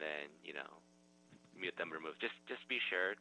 and then you know mute them, remove. Just just be sure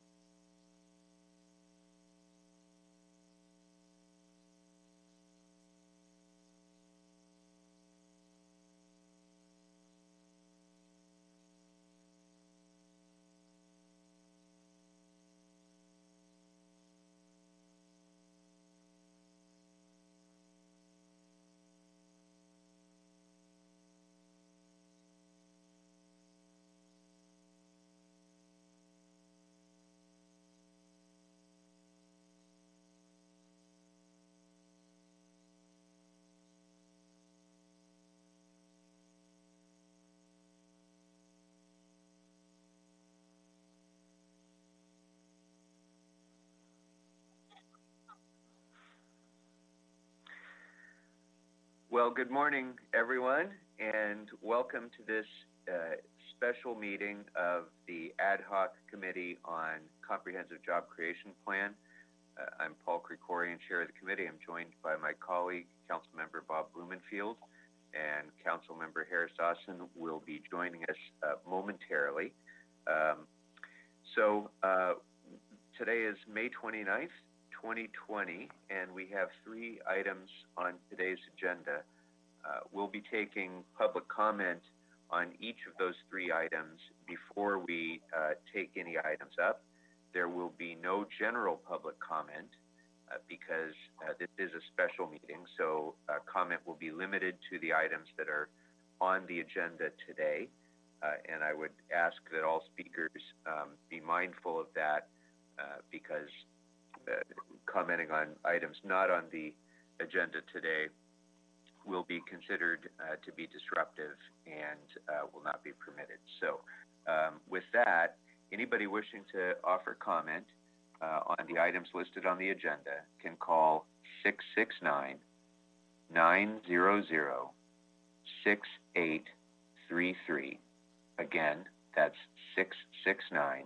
Well, good morning, everyone, and welcome to this uh, special meeting of the Ad Hoc Committee on Comprehensive Job Creation Plan. Uh, I'm Paul Krikorian, Chair of the committee. I'm joined by my colleague, Councilmember Bob Blumenfield, and Councilmember Harris Dawson will be joining us uh, momentarily. Um, so uh, today is May 29th, 2020, and we have three items on today's agenda. Uh, we'll be taking public comment on each of those three items before we uh, take any items up. There will be no general public comment uh, because uh, this is a special meeting, so uh, comment will be limited to the items that are on the agenda today. Uh, and I would ask that all speakers um, be mindful of that because commenting on items not on the agenda today will be considered uh, to be disruptive and uh, will not be permitted. So um, with that, anybody wishing to offer comment uh, on the items listed on the agenda can call 669 900 6833. Again, that's 669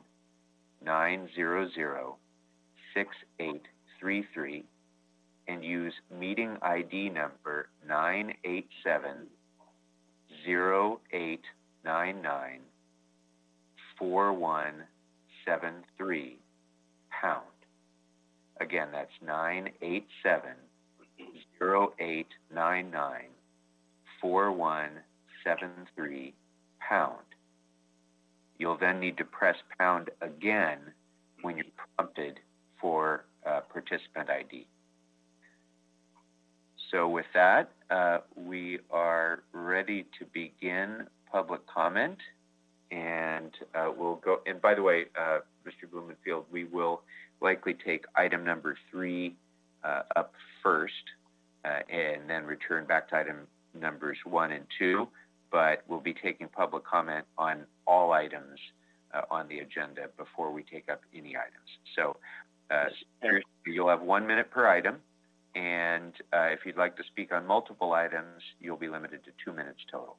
900 6833 and use meeting ID number 987 0899 4173 pound. Again, that's 987 0899 4173 pound. You'll then need to press pound again when you're prompted for uh, participant ID. So with that, uh, we are ready to begin public comment. And uh, we'll go, and by the way, uh, Mr. Blumenfield, we will likely take item number three uh, up first uh, and then return back to item numbers one and two. But we'll be taking public comment on all items on the agenda before we take up any items. So uh, you'll have one minute per item, and uh, if you'd like to speak on multiple items, you'll be limited to two minutes total.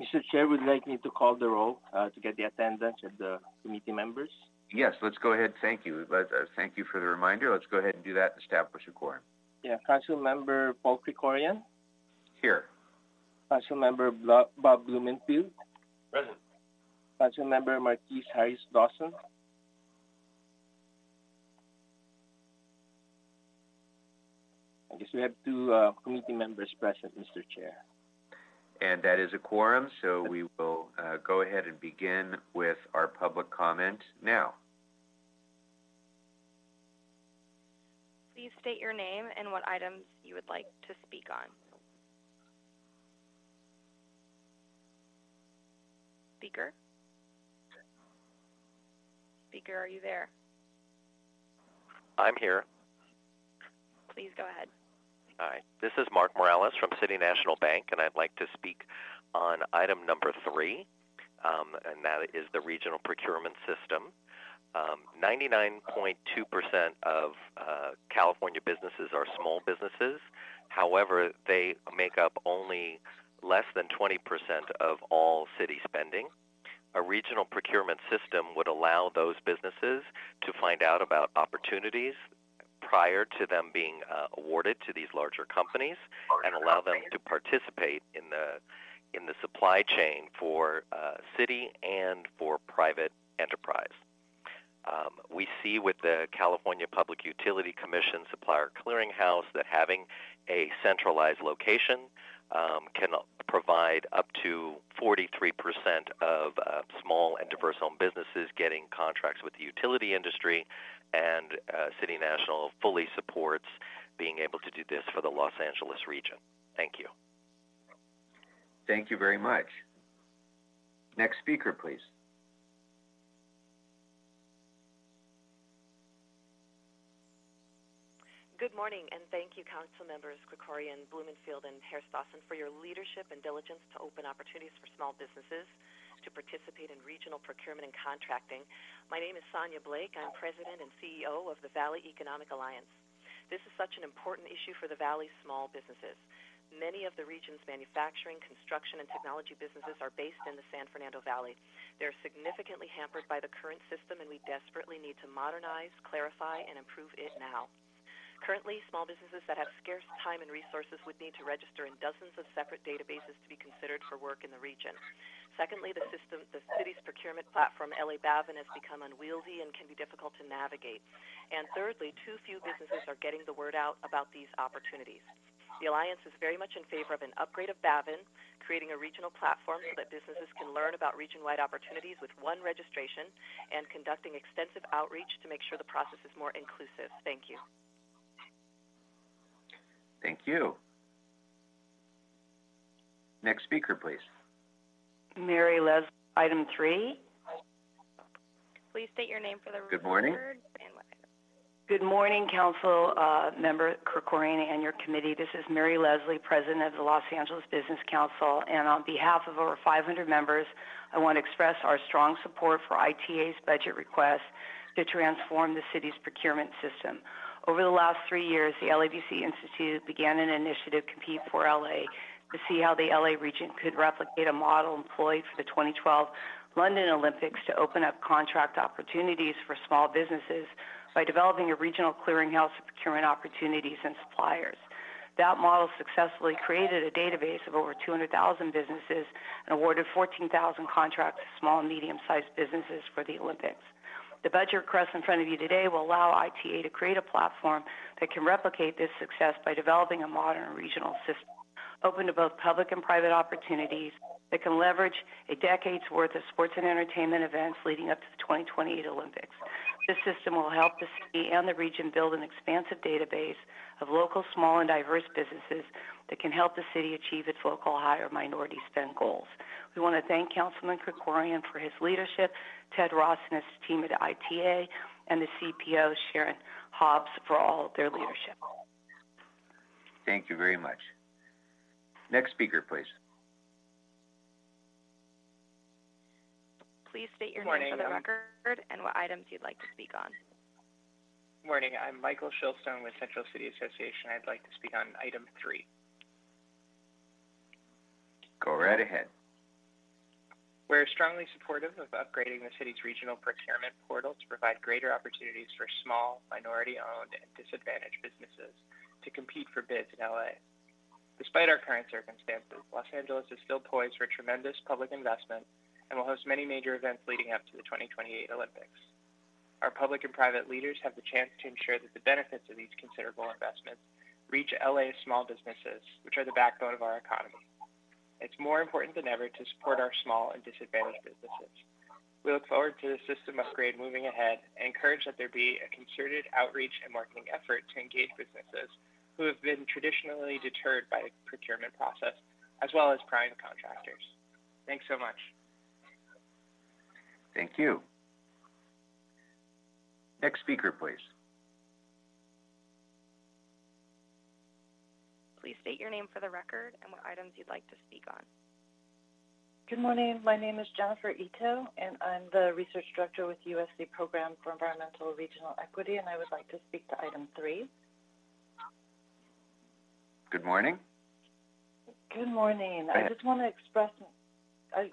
Mr. Chair, would you like me to call the roll uh, to get the attendance of the committee members? Yes, let's go ahead. Thank you. Let, uh, thank you for the reminder. Let's go ahead and do that and establish a quorum. Yeah, Council Member Paul Krikorian. Here. Council Member Bob Blumenfield. Present. Council Member Marqueece Harris Dawson. I guess we have two uh, committee members present, Mr. Chair. And that is a quorum, so we will uh, go ahead and begin with our public comment now. Please state your name and what items you would like to speak on. Speaker? Speaker, are you there? I'm here. Please go ahead. Hi, this is Mark Morales from City National Bank, and I'd like to speak on item number three, um, and that is the regional procurement system. 99.2% um, of uh, California businesses are small businesses. However, they make up only less than 20% of all city spending. A regional procurement system would allow those businesses to find out about opportunities prior to them being uh, awarded to these larger companies and allow them to participate in the in the supply chain for uh, city and for private enterprise. Um, we see with the California Public Utility Commission Supplier Clearinghouse that having a centralized location um, can provide up to 43% of uh, small and diverse owned businesses getting contracts with the utility industry, and uh, City National fully supports being able to do this for the Los Angeles region. Thank you. Thank you very much. Next speaker, please. Good morning, and thank you, Council Members Krikorian, Blumenfield, and Harris-Dawson for your leadership and diligence to open opportunities for small businesses to participate in regional procurement and contracting. My name is Sonia Blake. I'm President and CEO of the Valley Economic Alliance. This is such an important issue for the Valley's small businesses. Many of the region's manufacturing, construction, and technology businesses are based in the San Fernando Valley. They're significantly hampered by the current system, and we desperately need to modernize, clarify, and improve it now. Currently, small businesses that have scarce time and resources would need to register in dozens of separate databases to be considered for work in the region. Secondly, the system, the city's procurement platform, LA BAVN, has become unwieldy and can be difficult to navigate. And thirdly, too few businesses are getting the word out about these opportunities. The Alliance is very much in favor of an upgrade of BAVN, creating a regional platform so that businesses can learn about region-wide opportunities with one registration, and conducting extensive outreach to make sure the process is more inclusive. Thank you. Thank you. Next speaker, please. Mary Les, item three. Please state your name for the record. Good morning. record and what item. Good morning, Council uh, Member Krikorian and your committee. This is Mary Leslie, President of the Los Angeles Business Council, and on behalf of over 500 members, I want to express our strong support for ITA's budget request to transform the city's procurement system. Over the last three years, the LABC Institute began an initiative, Compete for LA, to see how the LA region could replicate a model employed for the 2012 London Olympics to open up contract opportunities for small businesses by developing a regional clearinghouse of procurement opportunities and suppliers. That model successfully created a database of over 200,000 businesses and awarded 14,000 contracts to small and medium-sized businesses for the Olympics. The budget request in front of you today will allow ITA to create a platform that can replicate this success by developing a modern regional system open to both public and private opportunities that can leverage a decade's worth of sports and entertainment events leading up to the 2028 Olympics. This system will help the city and the region build an expansive database of local, small, and diverse businesses that can help the city achieve its local higher minority spend goals. We want to thank Councilman Krikorian for his leadership, Ted Ross and his team at ITA, and the CPO, Shannon Hoppus, for all their leadership. Thank you very much. Next speaker, please. Please state your Morning, name for the record and what items you'd like to speak on. Morning, I'm Michael Shilstone with Central City Association. I'd like to speak on item three. Go right ahead. We're strongly supportive of upgrading the city's regional procurement portal to provide greater opportunities for small, minority-owned, and disadvantaged businesses to compete for bids in LA. Despite our current circumstances, Los Angeles is still poised for tremendous public investment and will host many major events leading up to the 2028 Olympics. Our public and private leaders have the chance to ensure that the benefits of these considerable investments reach LA's small businesses, which are the backbone of our economy. It's more important than ever to support our small and disadvantaged businesses. We look forward to the system upgrade moving ahead and encourage that there be a concerted outreach and marketing effort to engage businesses who have been traditionally deterred by the procurement process, as well as prime contractors. Thanks so much. Thank you. Next speaker, please. Please state your name for the record and what items you'd like to speak on. Good morning. My name is Jennifer Ito, and I'm the Research Director with USC Program for Environmental Regional Equity, and I would like to speak to item three. Good morning. Good morning. I just want to express, I,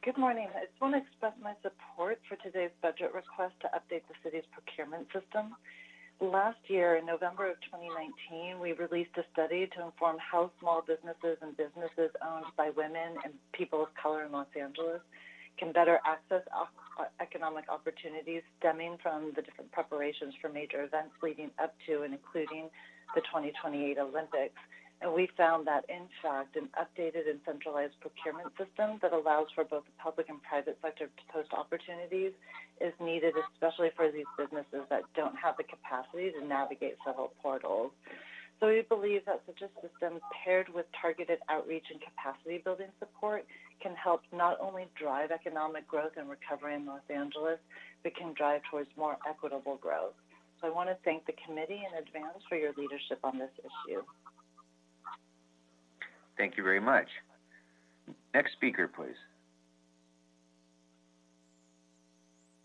good morning. I just want to express my support for today's budget request to update the city's procurement system. Last year, in November of 2019, we released a study to inform how small businesses and businesses owned by women and people of color in Los Angeles can better access economic opportunities stemming from the different preparations for major events leading up to and including the 2028 Olympics. And we found that, in fact, an updated and centralized procurement system that allows for both the public and private sector to post opportunities is needed, especially for these businesses that don't have the capacity to navigate several portals. So we believe that such a system paired with targeted outreach and capacity building support can help not only drive economic growth and recovery in Los Angeles, but can drive towards more equitable growth. So I want to thank the committee in advance for your leadership on this issue. Thank you very much. Next speaker, please.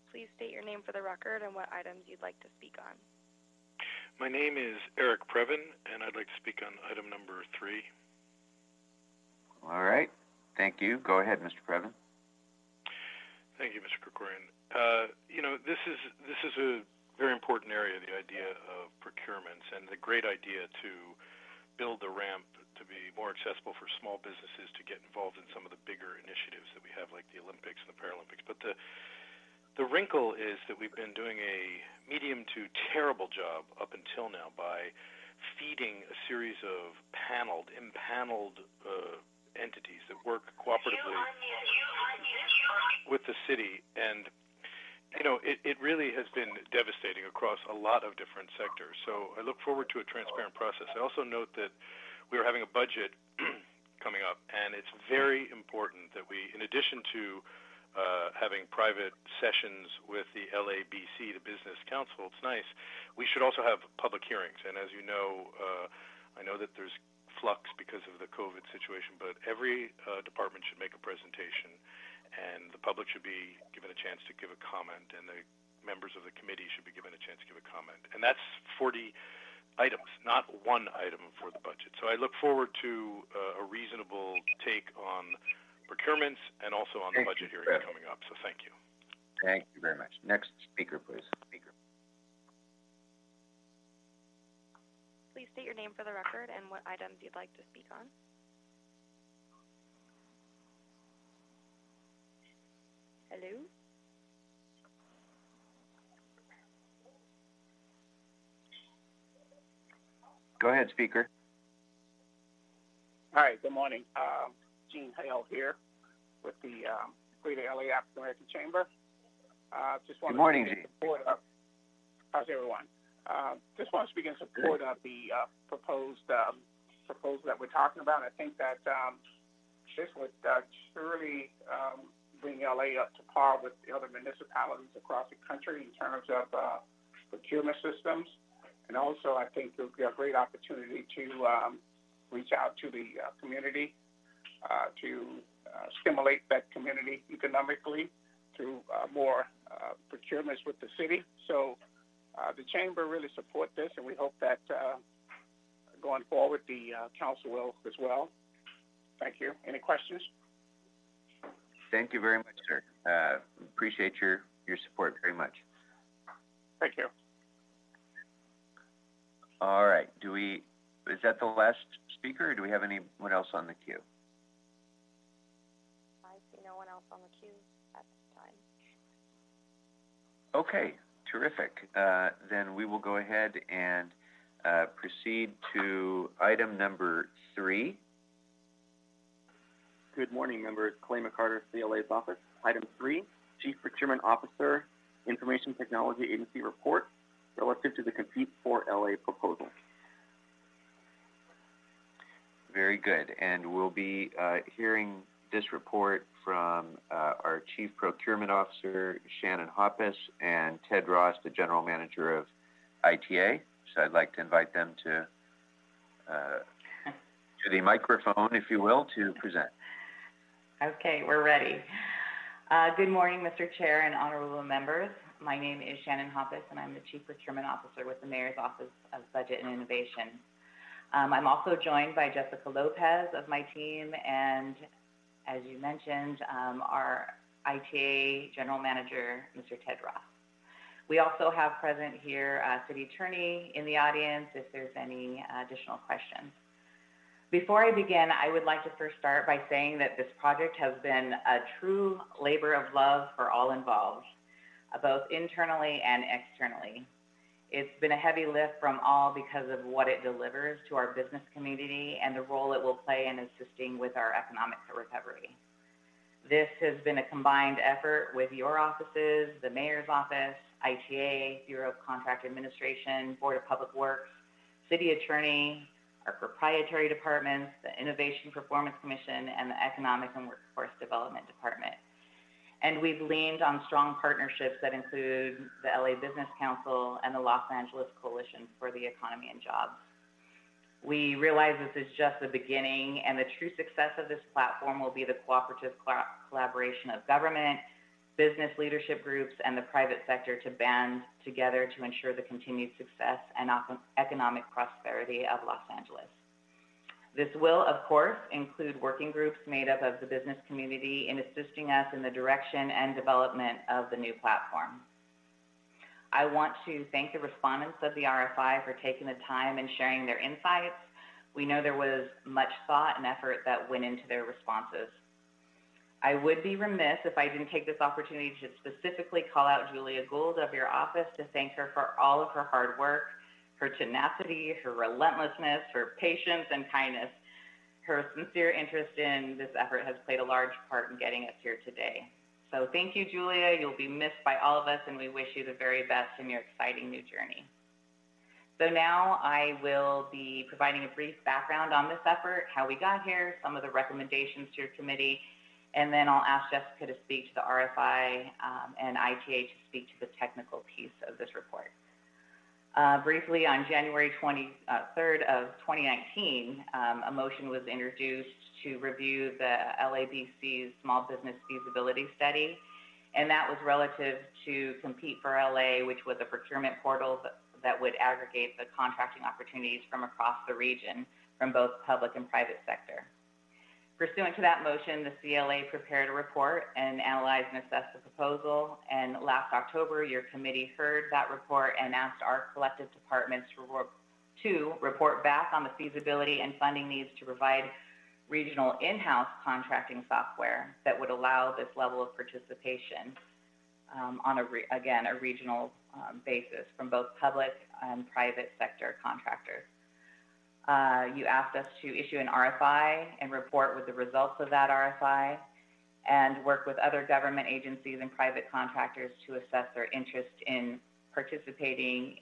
Please state your name for the record and what items you'd like to speak on. My name is Eric Preven, and I'd like to speak on item number three. All right. Thank you. Go ahead, Mr. Preven. Thank you, Mr. Krikorian. Uh, you know, this is this is a very important area, the idea of procurements, and the great idea to build the ramp to be more accessible for small businesses to get involved in some of the bigger initiatives that we have, like the Olympics and the Paralympics. But the the wrinkle is that we've been doing a medium to terrible job up until now by feeding a series of paneled, impaneled uh, entities that work cooperatively with the city. And, you know, it, it really has been devastating across a lot of different sectors. So I look forward to a transparent process. I also note that we are having a budget coming up, and it's very important that we, in addition to uh, having private sessions with the LABC, the Business Council. It's nice. We should also have public hearings. And as you know, uh, I know that there's flux because of the COVID situation, but every uh, department should make a presentation, and the public should be given a chance to give a comment, and the members of the committee should be given a chance to give a comment. And that's 40 items, not one item for the budget. So I look forward to uh, a reasonable take on procurements and also on the budget you, hearing Brett. coming up. So thank you. Thank you very much. Next speaker, please. Speaker. Please state your name for the record and what items you'd like to speak on. Hello? Go ahead, speaker. Hi, good morning. Um, Gene Hale here with the um, Greater LA African American Chamber. Uh, just want Good morning, to Gene. support of. How's everyone? Uh, just want to speak in support of the uh, proposed um, proposal that we're talking about. I think that um, this would uh, surely um, bring LA up to par with the other municipalities across the country in terms of uh, procurement systems. And also, I think it would be a great opportunity to um, reach out to the uh, community uh, to uh, stimulate that community economically through uh, more uh, procurements with the city. So uh, the chamber really support this, and we hope that uh, going forward the uh, council will as well. Thank you. Any questions? Thank you very much, sir. Uh, appreciate your, your support very much. Thank you. All right. Do we, is that the last speaker, or do we have anyone else on the queue? I see no one else on the queue at this time. Okay, terrific. Uh, then we will go ahead and uh, proceed to item number three. Good morning, members. Clay McCarter, CLA's office. Item three, Chief Procurement Officer, Information Technology Agency report relative to the Compete for LA proposal. Very good. And we'll be uh, hearing this report from uh, our Chief Procurement Officer, Shannon Hoppus, and Ted Ross, the General Manager of ITA. So I'd like to invite them to, uh, to the microphone, if you will, to present. Okay, we're ready. Uh, good morning, Mr. Chair and honorable members. My name is Shannon Hoppus, and I'm the Chief Procurement Officer with the Mayor's Office of Budget and Innovation. Um, I'm also joined by Jessica Lopez of my team, and as you mentioned, um, our ITA General Manager, Mr. Ted Ross. We also have present here uh, City Attorney in the audience if there's any uh, additional questions. Before I begin, I would like to first start by saying that this project has been a true labor of love for all involved, uh, both internally and externally. It's been a heavy lift from all because of what it delivers to our business community and the role it will play in assisting with our economic recovery. This has been a combined effort with your offices, the mayor's office, ITA, Bureau of Contract Administration, Board of Public Works, City Attorney, our proprietary departments, the Innovation Performance Commission, and the Economic and Workforce Development Department. And we've leaned on strong partnerships that include the LA Business Council and the Los Angeles Coalition for the Economy and Jobs. We realize this is just the beginning, and the true success of this platform will be the cooperative collaboration of government, business leadership groups, and the private sector to band together to ensure the continued success and economic prosperity of Los Angeles. This will, of course, include working groups made up of the business community in assisting us in the direction and development of the new platform. I want to thank the respondents of the RFI for taking the time and sharing their insights. We know there was much thought and effort that went into their responses. I would be remiss if I didn't take this opportunity to specifically call out Julia Gould of your office to thank her for all of her hard work her tenacity, her relentlessness, her patience and kindness. Her sincere interest in this effort has played a large part in getting us here today. So thank you, Julia. You'll be missed by all of us, and we wish you the very best in your exciting new journey. So now I will be providing a brief background on this effort, how we got here, some of the recommendations to your committee, and then I'll ask Jessica to speak to the RFI um, and ITA to speak to the technical piece of this report. Uh, briefly, on January 23rd of 2019, um, a motion was introduced to review the LABC's small business feasibility study, and that was relative to Compete for LA, which was a procurement portal that, that would aggregate the contracting opportunities from across the region from both public and private sector. Pursuant to that motion, the CLA prepared a report and analyzed and assessed the proposal. And last October, your committee heard that report and asked our collective departments to report back on the feasibility and funding needs to provide regional in-house contracting software that would allow this level of participation um, on a, re- again, a regional um, basis from both public and private sector contractors. Uh, you asked us to issue an RFI and report with the results of that RFI and work with other government agencies and private contractors to assess their interest in participating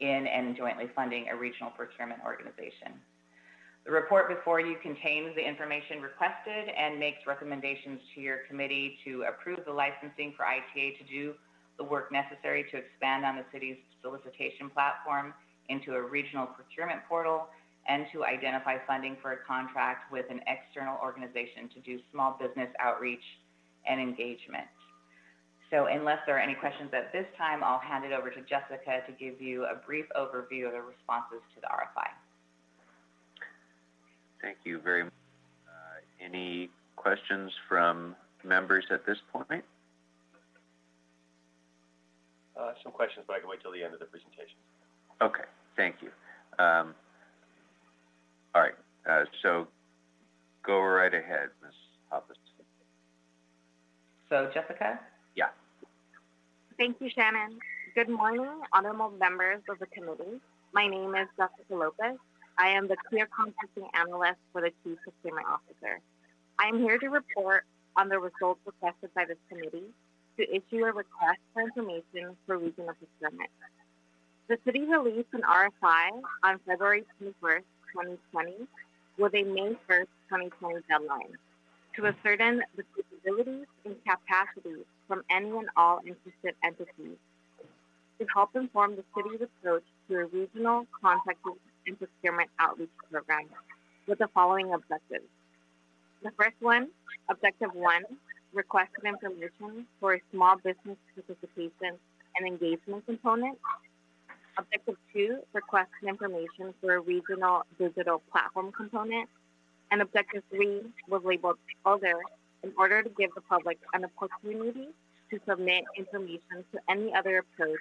in and jointly funding a regional procurement organization. The report before you contains the information requested and makes recommendations to your committee to approve the licensing for ITA to do the work necessary to expand on the city's solicitation platform into a regional procurement portal and to identify funding for a contract with an external organization to do small business outreach and engagement. So unless there are any questions at this time, I'll hand it over to Jessica to give you a brief overview of the responses to the RFI. Thank you very much. Uh, any questions from members at this point? Uh, some questions, but I can wait till the end of the presentation. Okay, thank you. Um, all right. Uh, so go right ahead, Ms. Hoppus. So Jessica? Yeah. Thank you, Shannon. Good morning, honorable members of the committee. My name is Jessica Lopez. I am the Clear Contracting Analyst for the Chief Procurement Officer. I am here to report on the results requested by this committee to issue a request for information for regional procurement. The city released an RFI on February 21st 2020 with a May 1st, 2020 deadline to ascertain the capabilities and capacities from any and all interested entities to help inform the city's approach to a regional contracting and procurement outreach program with the following objectives. The first one, objective one, requested information for a small business participation and engagement component Objective two requests information for a regional digital platform component. And objective three was labeled other in order to give the public an opportunity to submit information to any other approach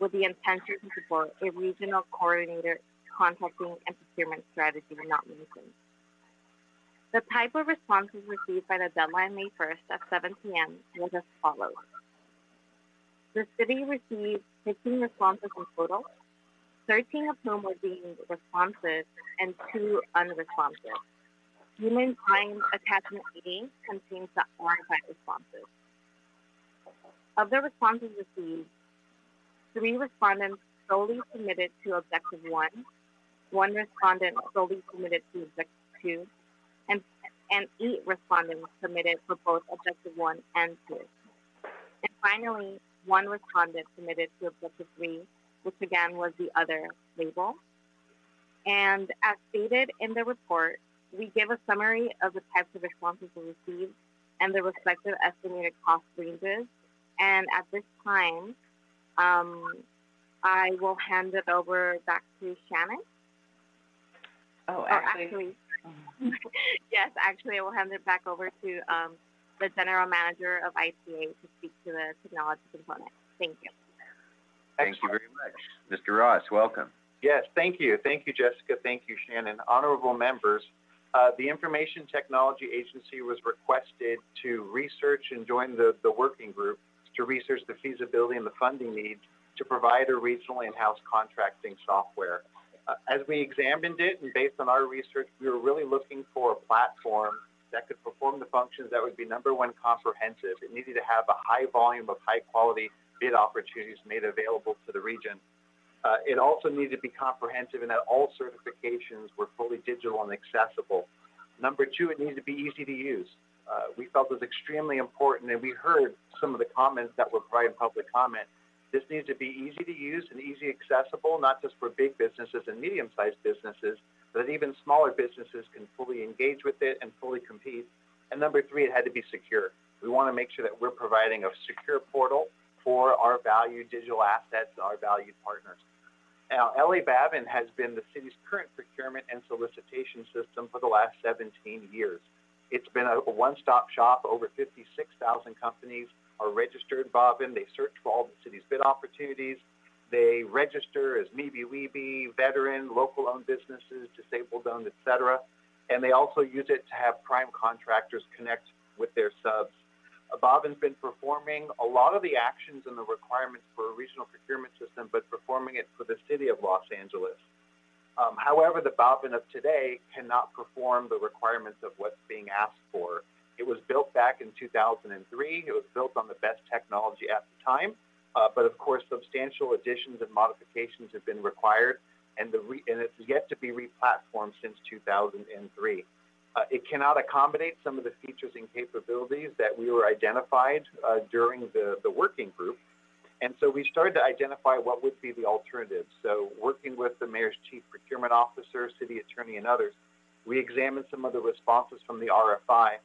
with the intention to support a regional coordinator contracting and procurement strategy not mentioned. The type of responses received by the deadline May 1st at 7 p.m. was as follows. The city received 15 responses in total, 13 of whom were deemed responsive and two unresponsive. Human Kind Attachment A contains the artifact responses. Of the responses received, three respondents solely submitted to Objective 1, one respondent solely submitted to Objective 2, and, and eight respondents submitted for both Objective 1 and 2. And finally, one respondent submitted to Objective 3, which again was the other label. And as stated in the report, we give a summary of the types of responses we received and the respective estimated cost ranges. And at this time, um, I will hand it over back to Shannon. Oh, actually, actually, yes, actually, I will hand it back over to um, the general manager of ITA to speak to the technology component. Thank you. Thank you very much. Mr. Ross, welcome. Yes, thank you. Thank you, Jessica. Thank you, Shannon. Honorable members, uh, the Information Technology Agency was requested to research and join the, the working group to research the feasibility and the funding needs to provide a regional in-house contracting software. Uh, as we examined it and based on our research, we were really looking for a platform that could perform the functions that would be number one comprehensive. It needed to have a high volume of high quality bid opportunities made available to the region. Uh, it also needed to be comprehensive in that all certifications were fully digital and accessible. Number two, it needed to be easy to use. Uh, we felt was extremely important, and we heard some of the comments that were provided in public comment. This needs to be easy to use and easy accessible, not just for big businesses and medium-sized businesses, that even smaller businesses can fully engage with it and fully compete. And number three, it had to be secure. We want to make sure that we're providing a secure portal for our valued digital assets, our valued partners. Now, LA BAVN has been the city's current procurement and solicitation system for the last 17 years. It's been a one-stop shop. Over 56,000 companies are registered BAVN. They search for all the city's bid opportunities. They register as MBE, veteran, local-owned businesses, disabled-owned, etc. And they also use it to have prime contractors connect with their subs BAVN's been performing a lot of the actions and the requirements for a regional procurement system, but performing it for the city of Los Angeles. Um, however, the BAVN of today cannot perform the requirements of what's being asked for. It was built back in 2003. It was built on the best technology at the time, uh, but of course, substantial additions and modifications have been required, and, the re- and it's yet to be replatformed since 2003. Uh, it cannot accommodate some of the features and capabilities that we were identified uh, during the, the working group. And so we started to identify what would be the alternatives. So working with the mayor's chief procurement officer, city attorney, and others, we examined some of the responses from the RFI.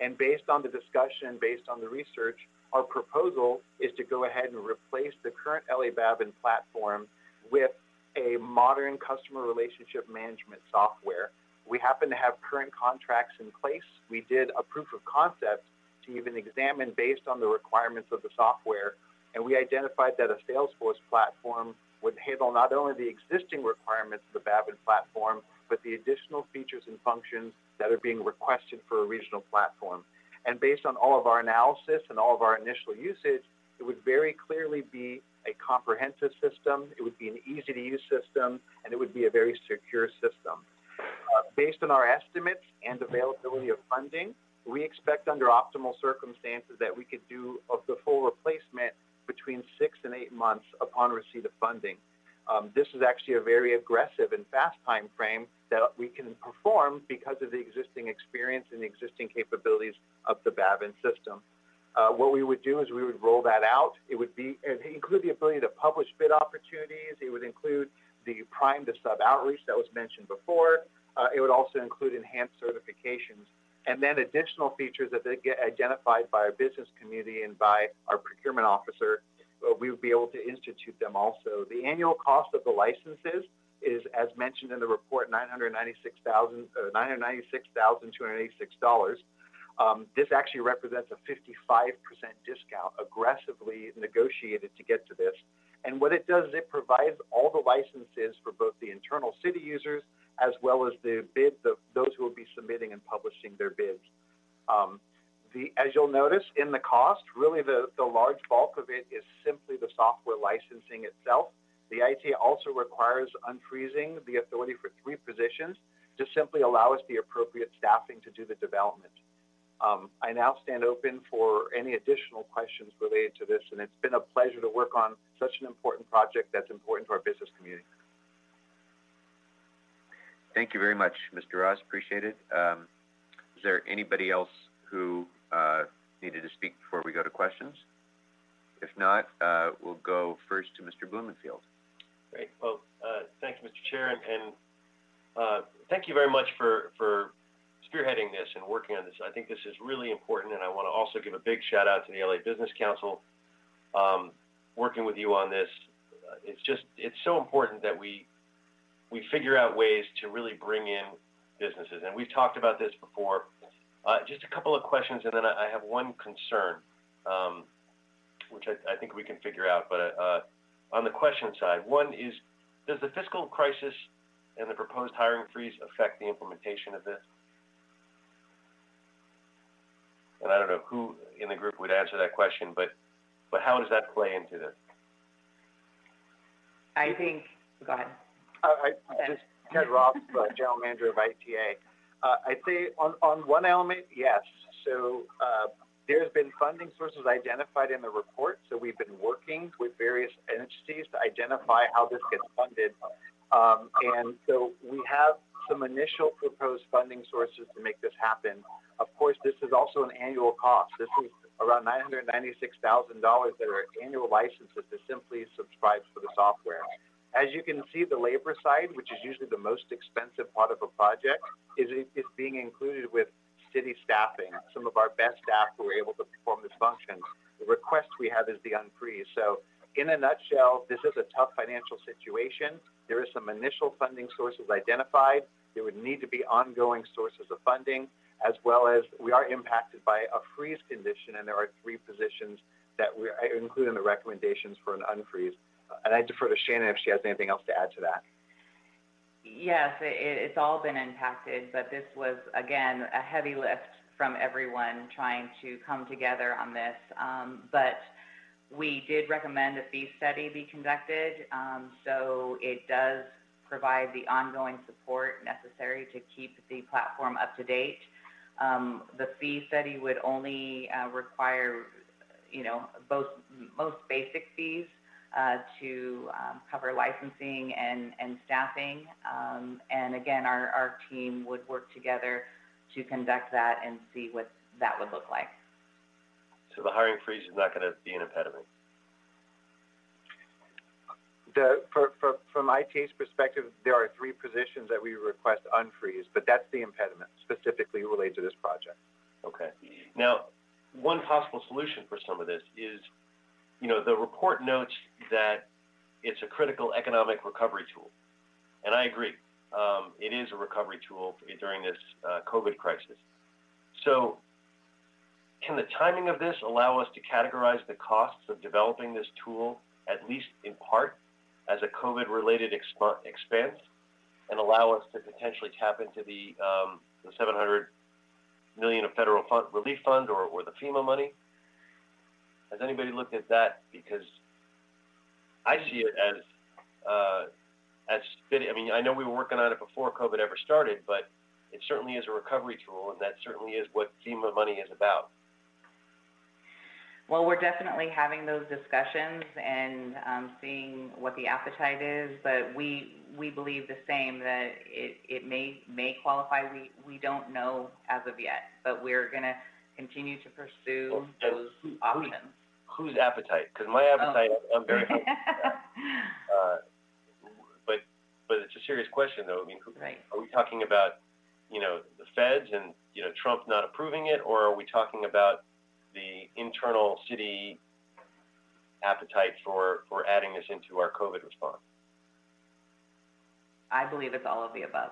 And based on the discussion, based on the research, our proposal is to go ahead and replace the current LA BAVN platform with a modern customer relationship management software we happen to have current contracts in place. We did a proof of concept to even examine based on the requirements of the software, and we identified that a Salesforce platform would handle not only the existing requirements of the BAVN platform, but the additional features and functions that are being requested for a regional platform. And based on all of our analysis and all of our initial usage, it would very clearly be a comprehensive system, it would be an easy to use system, and it would be a very secure system. Uh, based on our estimates and availability of funding, we expect under optimal circumstances that we could do of the full replacement between six and eight months upon receipt of funding. Um, this is actually a very aggressive and fast time frame that we can perform because of the existing experience and the existing capabilities of the BAVN system. Uh, what we would do is we would roll that out. It would be it include the ability to publish bid opportunities. It would include the prime to sub outreach that was mentioned before. Uh, it would also include enhanced certifications and then additional features that they get identified by our business community and by our procurement officer. Uh, we would be able to institute them also. The annual cost of the licenses is, as mentioned in the report, $996,286. Uh, um, this actually represents a 55% discount, aggressively negotiated to get to this. And what it does is it provides all the licenses for both the internal city users as well as the bid, the, those who will be submitting and publishing their bids. Um, the, as you'll notice in the cost, really the, the large bulk of it is simply the software licensing itself. The ITA also requires unfreezing the authority for three positions to simply allow us the appropriate staffing to do the development. Um, I now stand open for any additional questions related to this, and it's been a pleasure to work on such an important project that's important to our business community. Thank you very much, Mr. Ross. Appreciate it. Um, is there anybody else who uh, needed to speak before we go to questions? If not, uh, we'll go first to Mr. Blumenfield. Great. Well, uh, thank you, Mr. Chair, and, and uh, thank you very much for, for spearheading this and working on this. I think this is really important, and I want to also give a big shout out to the LA Business Council um, working with you on this. Uh, it's just it's so important that we we figure out ways to really bring in businesses, and we've talked about this before. Uh, just a couple of questions, and then I, I have one concern, um, which I, I, think we can figure out. But uh, on the question side, one is, does the fiscal crisis and the proposed hiring freeze affect the implementation of this? And I don't know who in the group would answer that question, but but how does that play into this? I think. Go ahead. I, I just Ted Ross, uh, general manager of ITA. Uh, I'd say on, on one element, yes. So uh, there's been funding sources identified in the report. So we've been working with various entities to identify how this gets funded. Um, and so we have some initial proposed funding sources to make this happen. Of course, this is also an annual cost. This is around $996,000 that are annual licenses to simply subscribe for the software. As you can see, the labor side, which is usually the most expensive part of a project, is, is being included with city staffing, some of our best staff who are able to perform this function. The request we have is the unfreeze. So in a nutshell, this is a tough financial situation. There is some initial funding sources identified. There would need to be ongoing sources of funding, as well as we are impacted by a freeze condition, and there are three positions that we include in the recommendations for an unfreeze. And I defer to Shannon if she has anything else to add to that. Yes, it, it's all been impacted, but this was, again, a heavy lift from everyone trying to come together on this. Um, but we did recommend a fee study be conducted, um, so it does provide the ongoing support necessary to keep the platform up to date. Um, the fee study would only uh, require, you know, both most basic fees uh, to um, cover licensing and, and staffing. Um, and again, our, our team would work together to conduct that and see what that would look like. So the hiring freeze is not going to be an impediment? The, for, for, from ITA's perspective, there are three positions that we request unfreeze, but that's the impediment specifically related to this project. Okay. Now, one possible solution for some of this is you know, the report notes that it's a critical economic recovery tool. And I agree. Um, it is a recovery tool during this uh, COVID crisis. So can the timing of this allow us to categorize the costs of developing this tool, at least in part, as a COVID-related exp- expense and allow us to potentially tap into the, um, the 700 million of federal fund, relief fund or, or the FEMA money? Has anybody looked at that? Because I see it as uh, as fitting. I mean, I know we were working on it before COVID ever started, but it certainly is a recovery tool, and that certainly is what FEMA money is about. Well, we're definitely having those discussions and um, seeing what the appetite is, but we we believe the same that it, it may may qualify. We we don't know as of yet, but we're to continue to pursue those who, options. Whose appetite? Because my appetite. I'm very hungry. uh, but but it's a serious question, though. I mean, who, right. are we talking about, you know, the feds and you know Trump not approving it, or are we talking about the internal city appetite for for adding this into our COVID response? I believe it's all of the above.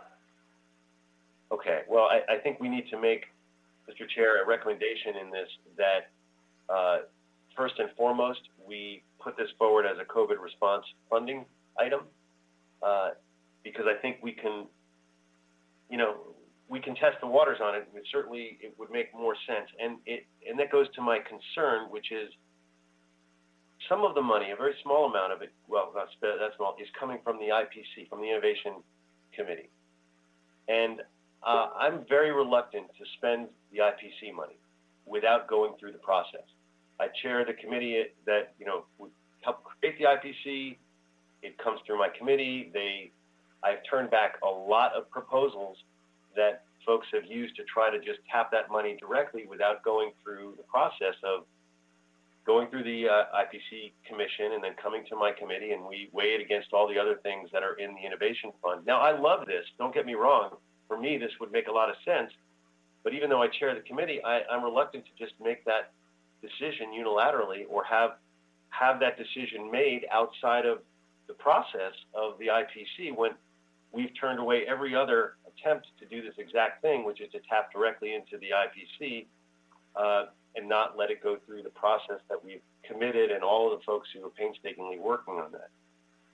Okay. Well, I, I think we need to make Mr. Chair, a recommendation in this that uh, first and foremost, we put this forward as a COVID response funding item uh, because I think we can, you know, we can test the waters on it. And certainly, it would make more sense. And it and that goes to my concern, which is some of the money, a very small amount of it, well, not that small, is coming from the IPC, from the Innovation Committee. And uh, I'm very reluctant to spend the IPC money without going through the process. I chair the committee that, you know, helped create the IPC. It comes through my committee. They, I've turned back a lot of proposals that folks have used to try to just tap that money directly without going through the process of going through the uh, IPC commission and then coming to my committee and we weigh it against all the other things that are in the innovation fund. Now I love this. Don't get me wrong. For me, this would make a lot of sense. But even though I chair the committee, I, I'm reluctant to just make that decision unilaterally or have have that decision made outside of the process of the IPC when we've turned away every other attempt to do this exact thing, which is to tap directly into the IPC uh, and not let it go through the process that we've committed and all of the folks who are painstakingly working on that.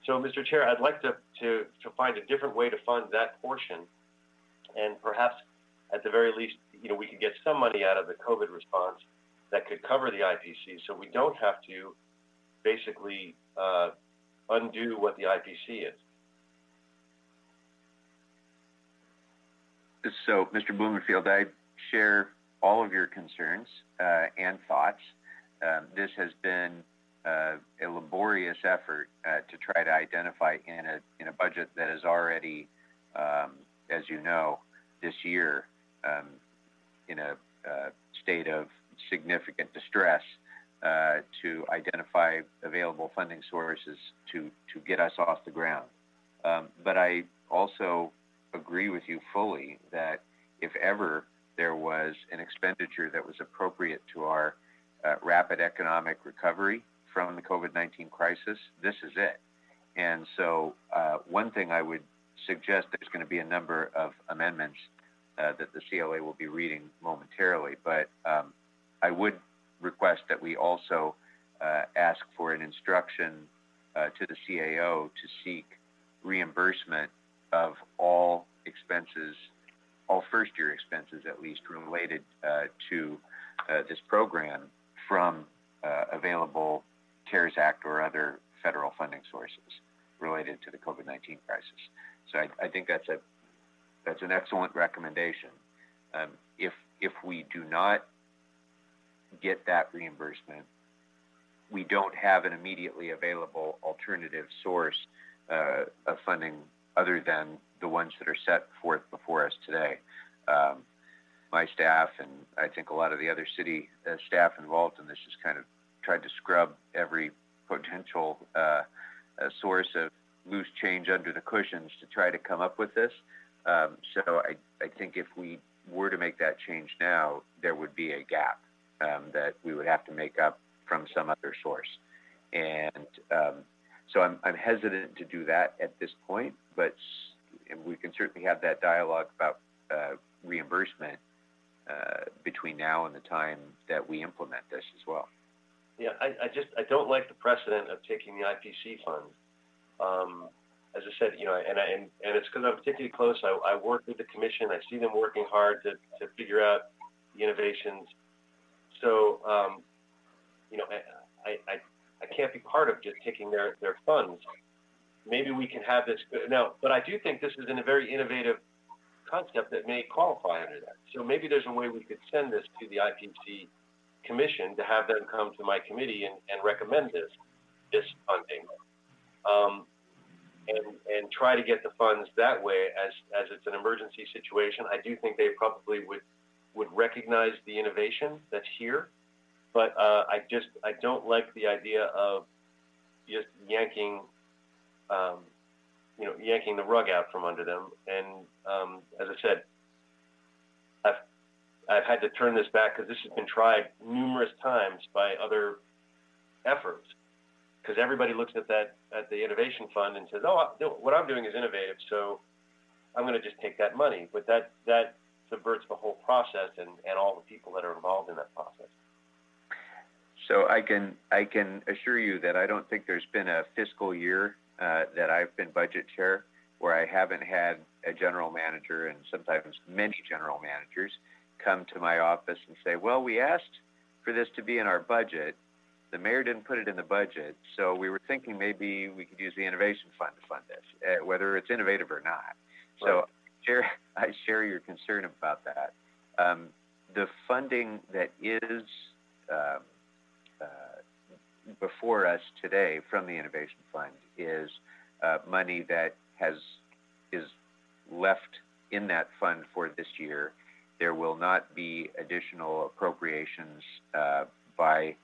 So, Mr. Chair, I'd like to, to, to find a different way to fund that portion, and perhaps at the very least, you know, we could get some money out of the COVID response that could cover the IPC, so we don't have to basically uh, undo what the IPC is. So, Mr. Blumenfield, I share all of your concerns uh, and thoughts. Um, this has been uh, a laborious effort uh, to try to identify in a in a budget that is already, um, as you know, this year um, in a uh, state of significant distress uh, to identify available funding sources to to get us off the ground. Um, but I also agree with you fully that if ever there was an expenditure that was appropriate to our uh, rapid economic recovery from the COVID-19 crisis, this is it. And so, uh, one thing I would suggest there's going to be a number of amendments uh, that the CLA will be reading momentarily, but um, I would request that we also uh, ask for an instruction uh, to the CAO to seek reimbursement of all expenses all first year expenses at least related uh, to uh, this program from uh, available CARES Act or other federal funding sources related to the COVID-19 crisis. So I, I think that's a that's an excellent recommendation. Um, if if we do not get that reimbursement, we don't have an immediately available alternative source uh, of funding other than the ones that are set forth before us today. Um, my staff and I think a lot of the other city uh, staff involved in this has kind of tried to scrub every potential uh, uh, source of loose change under the cushions to try to come up with this. Um, so I, I think if we were to make that change now, there would be a gap um, that we would have to make up from some other source. And um, so I'm, I'm hesitant to do that at this point, but we can certainly have that dialogue about uh, reimbursement uh, between now and the time that we implement this as well. Yeah, I, I just I don't like the precedent of taking the IPC funds. Um, as I said, you know, and I, and, and it's because I'm particularly close. I, I work with the commission. I see them working hard to, to figure out the innovations. So, um, you know, I, I, I can't be part of just taking their, their funds maybe we can have this now. But I do think this is in a very innovative concept that may qualify under that. So maybe there's a way we could send this to the IPC commission to have them come to my committee and, and recommend this this funding, um, and and try to get the funds that way as as it's an emergency situation. I do think they probably would would recognize the innovation that's here, but uh, I just I don't like the idea of just yanking um, you know, yanking the rug out from under them. And um, as I said, I've I've had to turn this back because this has been tried numerous times by other efforts. Because everybody looks at that at the innovation fund and says, "Oh, what I'm doing is innovative, so I'm going to just take that money." But that that subverts the whole process and, and all the people that are involved in that process. So I can I can assure you that I don't think there's been a fiscal year uh, that I've been budget chair where I haven't had a general manager and sometimes many general managers come to my office and say, "Well, we asked for this to be in our budget. The mayor didn't put it in the budget, so we were thinking maybe we could use the innovation fund to fund this, uh, whether it's innovative or not." So share, I share your concern about that. Um, the funding that is um, uh, before us today from the Innovation Fund is uh, money that has is left in that fund for this year. There will not be additional appropriations uh, by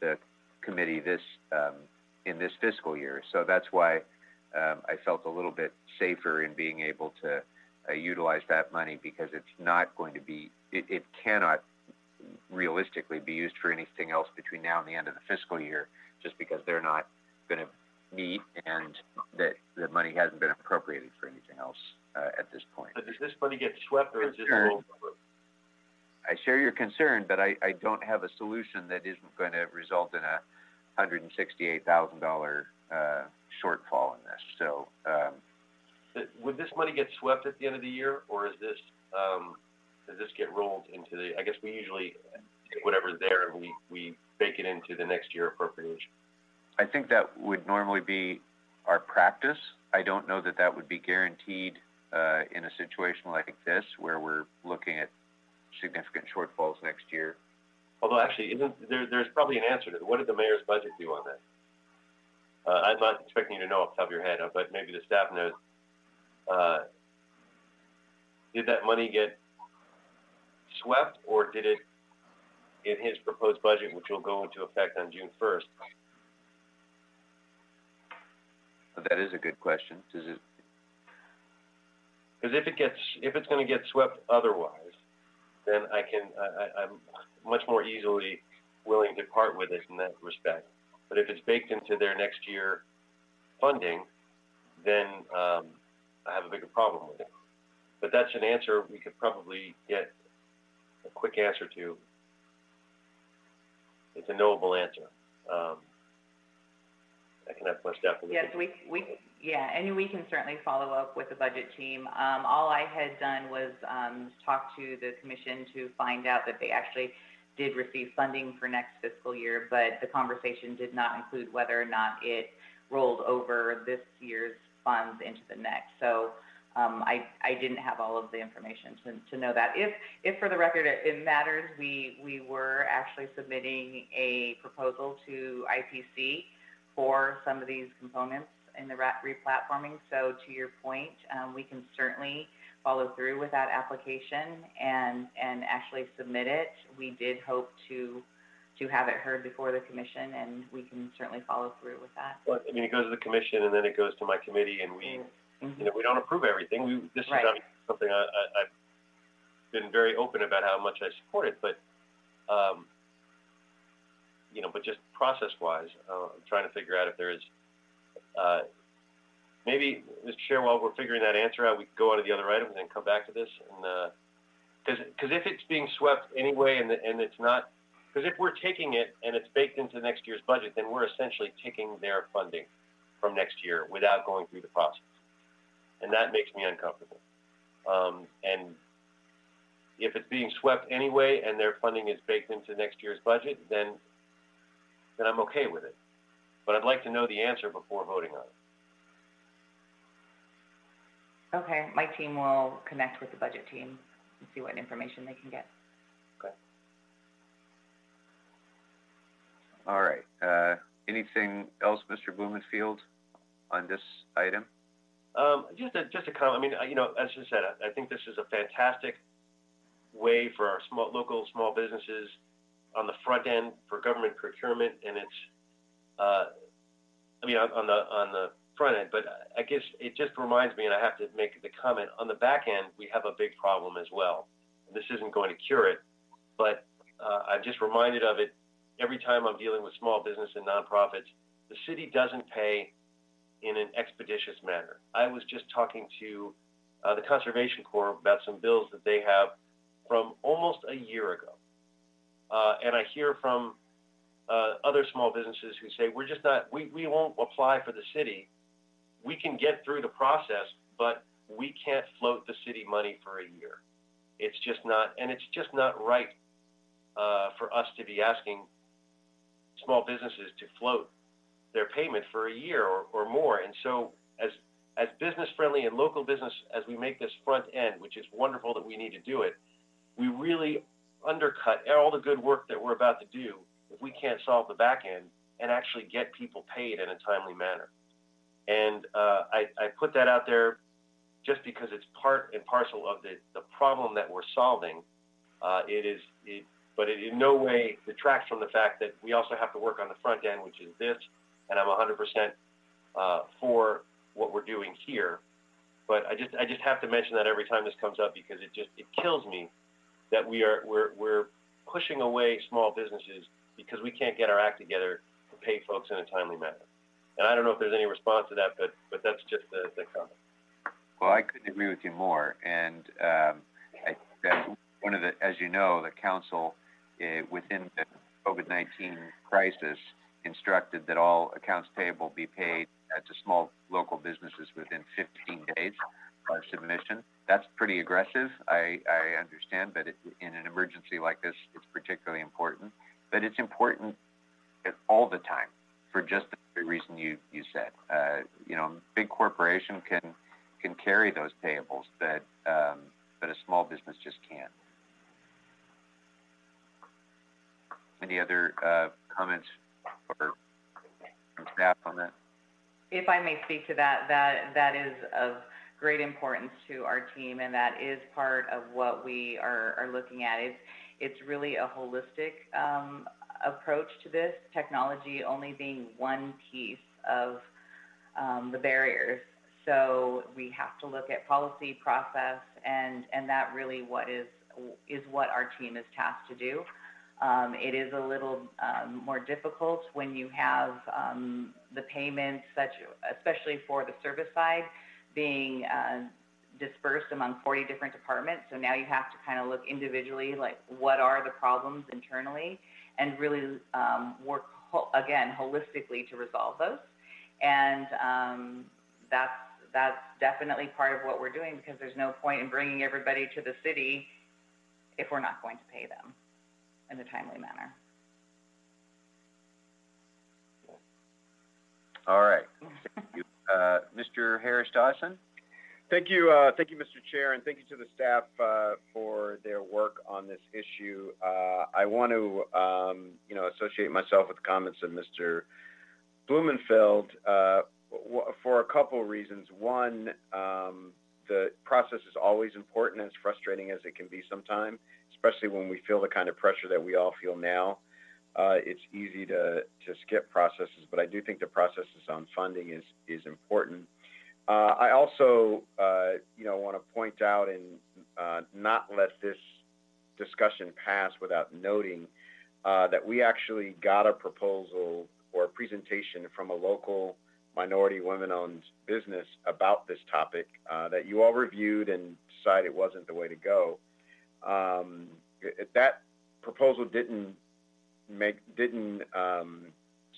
the committee this um, in this fiscal year. So that's why um, I felt a little bit safer in being able to uh, utilize that money because it's not going to be it, it cannot realistically be used for anything else between now and the end of the fiscal year, just because they're not going to meet and that the money hasn't been appropriated for anything else uh, at this point. But does this money get swept or is this rolled over? I share your concern, but I, I don't have a solution that isn't going to result in a $168,000 uh, shortfall in this. So um, Would this money get swept at the end of the year or is this, um, does this get rolled into the, I guess we usually take whatever's there and we, we bake it into the next year appropriation. I think that would normally be our practice. I don't know that that would be guaranteed uh, in a situation like this where we're looking at significant shortfalls next year. Although actually, isn't, there, there's probably an answer to that. What did the mayor's budget do on that? Uh, I'm not expecting you to know off the top of your head, uh, but maybe the staff knows. Uh, did that money get swept or did it, in his proposed budget, which will go into effect on June first, That is a good question. Does it, Because if it gets, if it's going to get swept otherwise, then I can, I, I'm much more easily willing to part with it in that respect. But if it's baked into their next year funding, then um, I have a bigger problem with it. But that's an answer we could probably get a quick answer to. It's a knowable answer. Um, I can have my staff Yes, we, we, yeah, and we can certainly follow up with the budget team. Um, all I had done was, um, talk to the commission to find out that they actually did receive funding for next fiscal year, but the conversation did not include whether or not it rolled over this year's funds into the next. So, um, I, I didn't have all of the information to, to know that. If, if for the record it, it matters, we, we were actually submitting a proposal to IPC for some of these components in the replatforming. So to your point, um, we can certainly follow through with that application and, and actually submit it. We did hope to, to have it heard before the commission, and we can certainly follow through with that. Well, I mean, it goes to the commission and then it goes to my committee and we, you know, we don't approve everything. We, this is Right. obviously something I, I, I've been very open about how much I support it, but, um, you know, but just process-wise, uh, I'm trying to figure out if there is, uh, maybe, Mr. Chair, while we're figuring that answer out, we could go on to the other items and then come back to this and, uh, cause, 'cause if it's being swept anyway and, and it's not, because if we're taking it and it's baked into next year's budget, then we're essentially taking their funding from next year without going through the process. And that makes me uncomfortable. Um, and if it's being swept anyway and their funding is baked into next year's budget, then, then I'm okay with it. But I'd like to know the answer before voting on it. Okay, my team will connect with the budget team and see what information they can get. Okay. All right. Uh, anything else, Mr. Blumenfield, on this item? Um, just a, just a comment. I mean, I- you know, as I said, I, I think this is a fantastic way for our small, local small businesses on the front end for government procurement, and it's, uh, I mean, on, the on the front end. But I guess it just reminds me, and I have to make the comment on the back end, we have a big problem as well. This isn't going to cure it, but uh, I'm just reminded of it every time I'm dealing with small business and nonprofits. The city doesn't pay in an expeditious manner. I was just talking to uh, the Conservation Corps about some bills that they have from almost a year ago. Uh, and I hear from uh, other small businesses who say, we're just not, we, we won't apply for the city. We can get through the process, but we can't float the city money for a year. It's just not, and it's just not right uh, for us to be asking small businesses to float their payment for a year or, or more. And so as, as business friendly and local business as we make this front end, which is wonderful that we need to do it, we really undercut all the good work that we're about to do if we can't solve the back end and actually get people paid in a timely manner. And uh, I, I put that out there just because it's part and parcel of the, the problem that we're solving. Uh, it is, it, but it in no way detracts from the fact that we also have to work on the front end, which is this, and I'm 100% uh, for what we're doing here. But I just, I just have to mention that every time this comes up because it just, it kills me that we are, we're, we're pushing away small businesses because we can't get our act together to pay folks in a timely manner. And I don't know if there's any response to that, but, but that's just the, the comment. Well, I couldn't agree with you more. And um, I, that one of the, as you know, the council uh, within the COVID-19 crisis instructed that all accounts payable be paid to small local businesses within 15 days of submission. That's pretty aggressive, I, I understand, but it, in an emergency like this, it's particularly important. But it's important all the time for just the reason you, you said. Uh, you know, big corporation can can carry those payables, but um, but a small business just can't. Any other uh, comments or from staff on that? If I may speak to that, that that is of great importance to our team, and that is part of what we are, are looking at. It's it's really a holistic um, approach to this. Technology only being one piece of um, the barriers. So we have to look at policy, process, and and that really what is is what our team is tasked to do. Um, it is a little um, more difficult when you have um, the payments, such especially for the service side, being uh, dispersed among 40 different departments. So now you have to kind of look individually, like what are the problems internally, and really um, work ho- again holistically to resolve those. And um, that's that's definitely part of what we're doing because there's no point in bringing everybody to the city if we're not going to pay them in a timely manner. All right. Thank you. Uh, Mr. Harris Dawson? Thank you, uh, thank you, Mr. Chair, and thank you to the staff uh, for their work on this issue. Uh, I want to, um, you know, associate myself with the comments of Mr. Blumenfield uh, for a couple reasons. One, um, the process is always important, as frustrating as it can be sometimes, especially when we feel the kind of pressure that we all feel now. Uh, it's easy to, to skip processes, but I do think the processes on funding is, is important. Uh, I also, uh, you know, want to point out and uh, not let this discussion pass without noting uh, that we actually got a proposal or a presentation from a local minority women-owned business about this topic uh, that you all reviewed and decided it wasn't the way to go. Um, that proposal didn't make didn't um,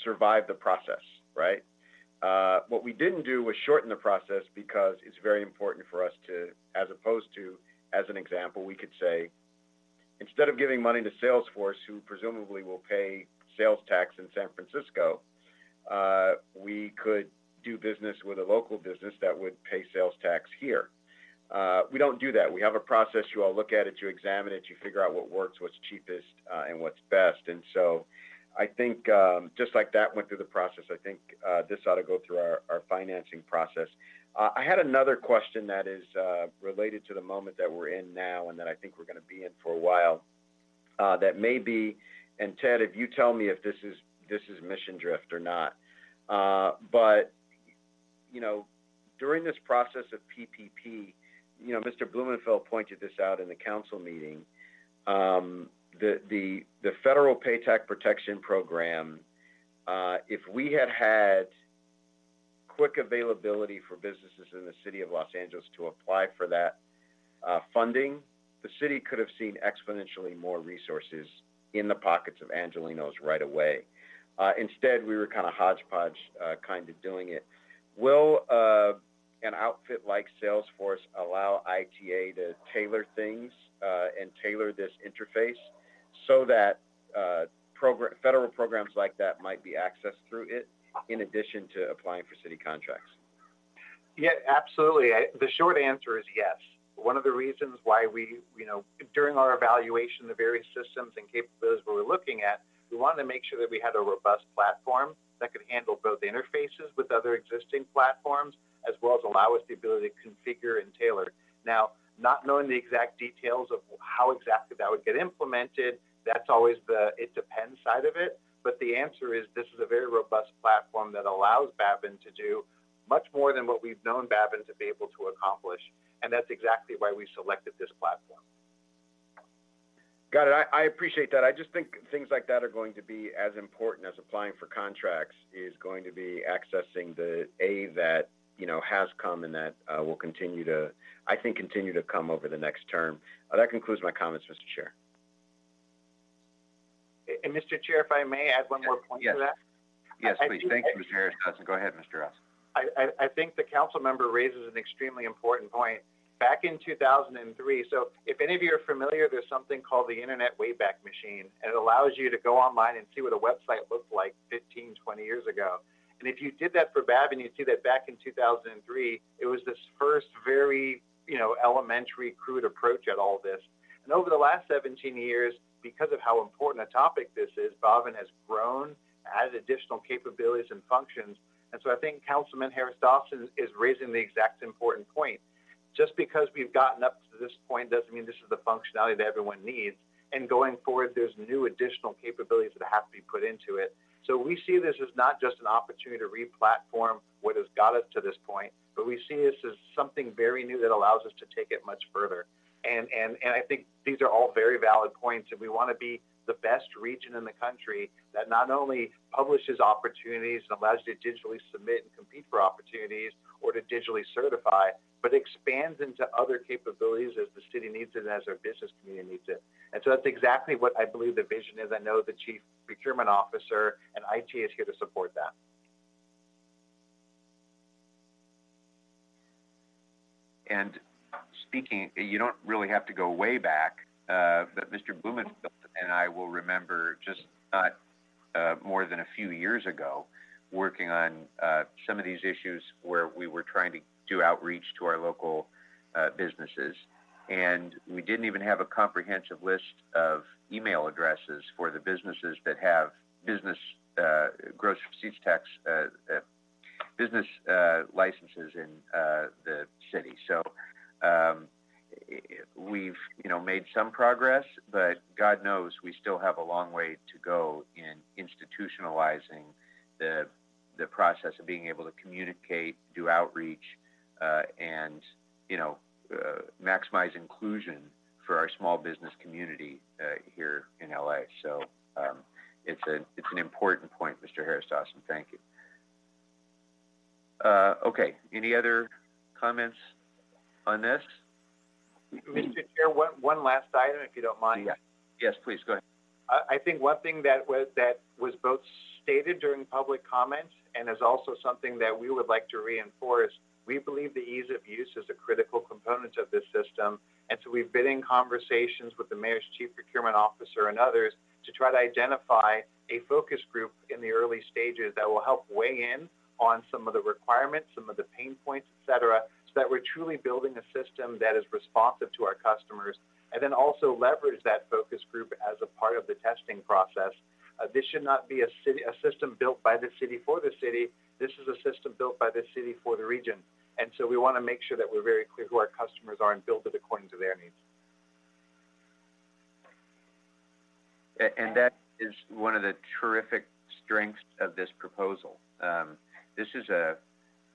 survive the process, right? Uh, what we didn't do was shorten the process because it's very important for us to, as opposed to, as an example, we could say, instead of giving money to Salesforce, who presumably will pay sales tax in San Francisco, uh, we could do business with a local business that would pay sales tax here. Uh, we don't do that. We have a process. You all look at it, you examine it, you figure out what works, what's cheapest, uh, and what's best. And so I think um, just like that went through the process, I think uh, this ought to go through our, our financing process. Uh, I had another question that is uh, related to the moment that we're in now and that I think we're going to be in for a while. Uh, that may be, and Ted, if you tell me if this is this is mission drift or not. Uh, but, you know, during this process of PPP, you know, Mr. Blumenfield pointed this out in the council meeting. Um, the, the, the federal paycheck protection program, uh, if we had had quick availability for businesses in the city of Los Angeles to apply for that uh, funding, the city could have seen exponentially more resources in the pockets of Angelenos right away. Uh, instead, we were kind of hodgepodge uh, kind of doing it. Will uh, an outfit like Salesforce allow ITA to tailor things uh, and tailor this interface so that uh, program, federal programs like that might be accessed through it in addition to applying for city contracts? Yeah, absolutely. I, the short answer is yes. One of the reasons why we, you know, during our evaluation the various systems and capabilities we were looking at, we wanted to make sure that we had a robust platform that could handle both interfaces with other existing platforms, as well as allow us the ability to configure and tailor. Now, not knowing the exact details of how exactly that would get implemented, that's always the it depends side of it. But the answer is this is a very robust platform that allows BAVN to do much more than what we've known BAVN to be able to accomplish. And that's exactly why we selected this platform. Got it. I, I appreciate that. I just think things like that are going to be as important as applying for contracts is going to be accessing the A that, you know, has come and that uh, will continue to, I think, continue to come over the next term. Uh, that concludes my comments, Mr. Chair. And Mr. Chair, if I may add one more point yes. to that. Yes, I- I please. think- Thank you, Mr. Harris Dawson. Go ahead, Mr. Ross. I, I, I think the council member raises an extremely important point. Back in 2003, so if any of you are familiar, there's something called the Internet Wayback Machine, and it allows you to go online and see what a website looked like 15, 20 years ago. And if you did that for BAVN, you'd see that back in 2003, it was this first very, you know, elementary, crude approach at all this. And over the last 17 years, because of how important a topic this is, BAVN has grown, added additional capabilities and functions. And so I think Councilman Harris Dawson is raising the exact important point. Just because we've gotten up to this point doesn't mean this is the functionality that everyone needs. And going forward, there's new additional capabilities that have to be put into it. So we see this as not just an opportunity to re-platform what has got us to this point, but we see this as something very new that allows us to take it much further. And, and, and I think these are all very valid points, and we want to be the best region in the country that not only publishes opportunities and allows you to digitally submit and compete for opportunities or to digitally certify, but expands into other capabilities as the city needs it and as our business community needs it. And so that's exactly what I believe the vision is. I know the chief procurement officer and IT is here to support that. And speaking, you don't really have to go way back, uh, but Mr. Blumenfield and I will remember just not uh, more than a few years ago working on uh, some of these issues where we were trying to do outreach to our local uh, businesses. And we didn't even have a comprehensive list of email addresses for the businesses that have business uh, gross receipts tax uh, business licenses in the city. So um, we've you know made some progress, but God knows we still have a long way to go in institutionalizing the the process of being able to communicate, do outreach, uh, and you know uh, maximize inclusion for our small business community uh, here in LA. So um, it's a it's an important point, Mr. Harris Dawson. Thank you. Uh, okay. Any other comments on this? Mr. Chair, one, one last item, if you don't mind. Yeah. Yes, please go ahead. I, I think one thing that was that was both stated during public comment and is also something that we would like to reinforce. We believe the ease of use is a critical component of this system, and so we've been in conversations with the mayor's chief procurement officer and others to try to identify a focus group in the early stages that will help weigh in on some of the requirements, some of the pain points, et cetera, so that we're truly building a system that is responsive to our customers, and then also leverage that focus group as a part of the testing process. Uh, this should not be a, city, a system built by the city for the city. This is a system built by the city for the region. And so we want to make sure that we're very clear who our customers are and build it according to their needs. And that is one of the terrific strengths of this proposal. Um, this is a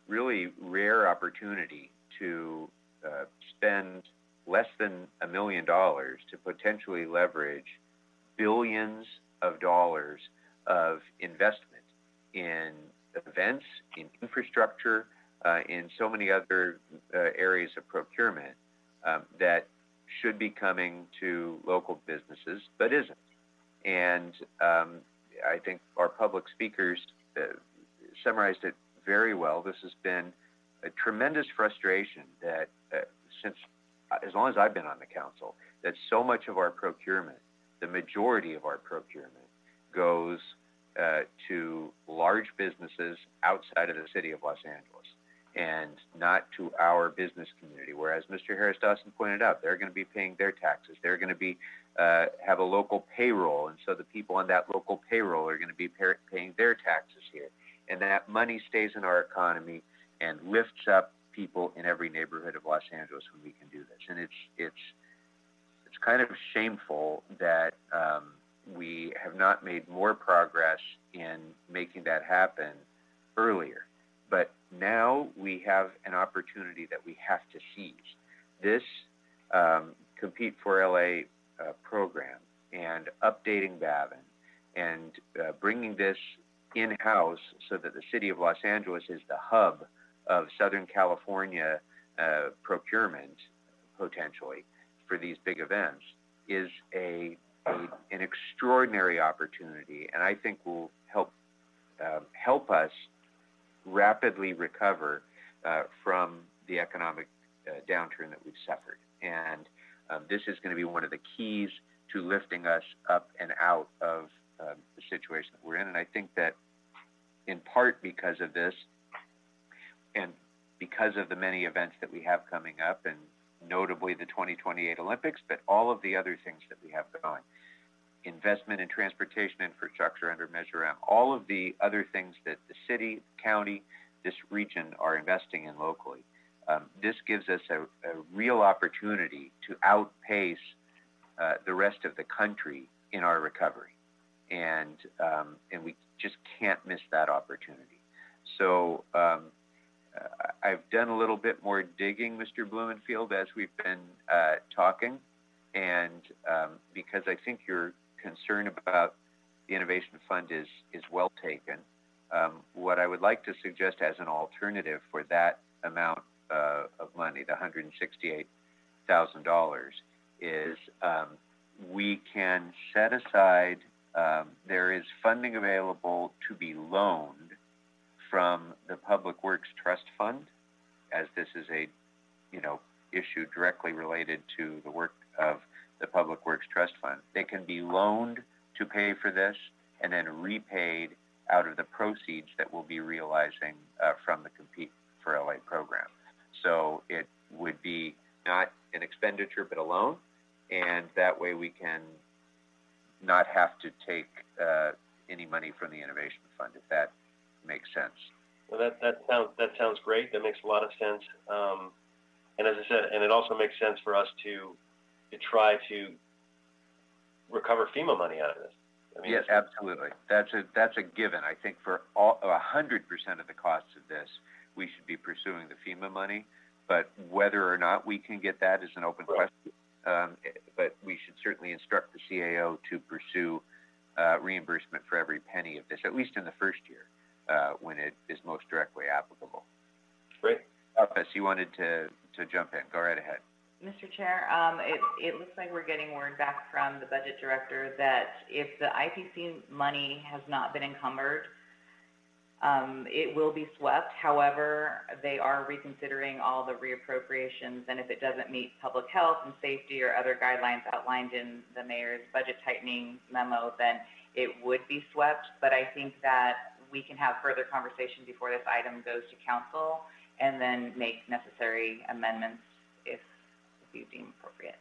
really rare opportunity to uh, spend less than a million dollars to potentially leverage billions of dollars of investment in events, in infrastructure, uh, in so many other uh, areas of procurement um, that should be coming to local businesses but isn't. And um, I think our public speakers uh, summarized it very well. This has been a tremendous frustration that uh, since as long as I've been on the council, that so much of our procurement, the majority of our procurement, goes uh, to large businesses outside of the city of Los Angeles and not to our business community. Whereas Mr. Harris Dawson pointed out, they're going to be paying their taxes. They're going to be uh, have a local payroll, and so the people on that local payroll are going to be pay- paying their taxes here, and that money stays in our economy and lifts up people in every neighborhood of Los Angeles when we can do this. And it's it's it's kind of shameful that um, we have not made more progress in making that happen earlier. But now we have an opportunity that we have to seize. This um, Compete for LA uh, program and updating BAVN and uh, bringing this in-house so that the city of Los Angeles is the hub of Southern California uh, procurement potentially for these big events is a, a, an extraordinary opportunity, and I think will help uh, help us rapidly recover uh, from the economic uh, downturn that we've suffered. And um, this is going to be one of the keys to lifting us up and out of um, the situation that we're in. And I think that in part because of this, and because of the many events that we have coming up, and notably the 2028 Olympics, but all of the other things that we have going. Investment in transportation infrastructure under Measure M, all of the other things that the city, county, this region are investing in locally. Um, this gives us a, a, real opportunity to outpace uh, the rest of the country in our recovery, and um, and we just can't miss that opportunity. So um, I've done a little bit more digging, Mr. Blumenfield, as we've been uh, talking, and um, because I think your concern about the Innovation Fund is is well taken. Um, what I would like to suggest as an alternative for that amount uh, of money, the $168,000, is um, we can set aside. Um, there is funding available to be loaned from the Public Works Trust Fund, as this is a, you know, issue directly related to the work of the Public Works Trust Fund. They can be loaned to pay for this and then repaid out of the proceeds that we'll be realizing uh, from the Compete for LA program. So it would be not an expenditure but a loan, and that way we can not have to take uh, any money from the Innovation Fund if that makes sense. Well, that that sounds that sounds great. That makes a lot of sense. Um, and as I said, and it also makes sense for us to to try to recover FEMA money out of this. I mean, yes, absolutely. That's a that's a given. I think for all a hundred percent of the costs of this, we should be pursuing the FEMA money. But whether or not we can get that is an open right. question. Um, but we should certainly instruct the CAO to pursue uh, reimbursement for every penny of this, at least in the first year uh, when it is most directly applicable. Great. Office, you wanted to, to jump in. Go right ahead. Mr. Chair, um, it, it looks like we're getting word back from the budget director that if the IPC money has not been encumbered, um, it will be swept. However, they are reconsidering all the reappropriations, and if it doesn't meet public health and safety or other guidelines outlined in the mayor's budget tightening memo, then it would be swept. But I think that we can have further conversation before this item goes to council and then make necessary amendments if, if you deem appropriate.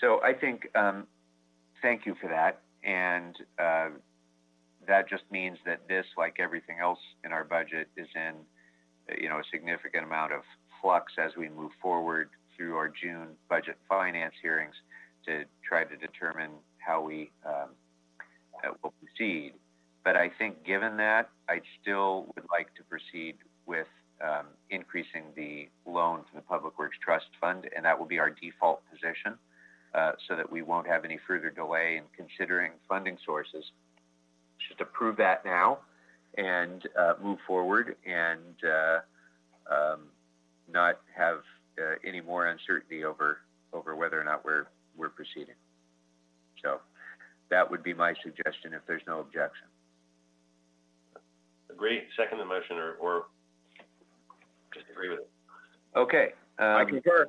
So I think, um, thank you for that. And uh, that just means that this, like everything else in our budget, is in, you know, a significant amount of flux as we move forward through our June budget finance hearings to try to determine how we um, uh, will proceed. But I think given that, I still would like to proceed with um, increasing the loan to the Public Works Trust Fund, and that will be our default position uh, so that we won't have any further delay in considering funding sources. Just approve that now and uh, move forward and uh, um, not have uh, any more uncertainty over over whether or not we're we're proceeding. So that would be my suggestion if there's no objection. Agree, second the motion, or, or just agree with it. Okay. I Um, concur.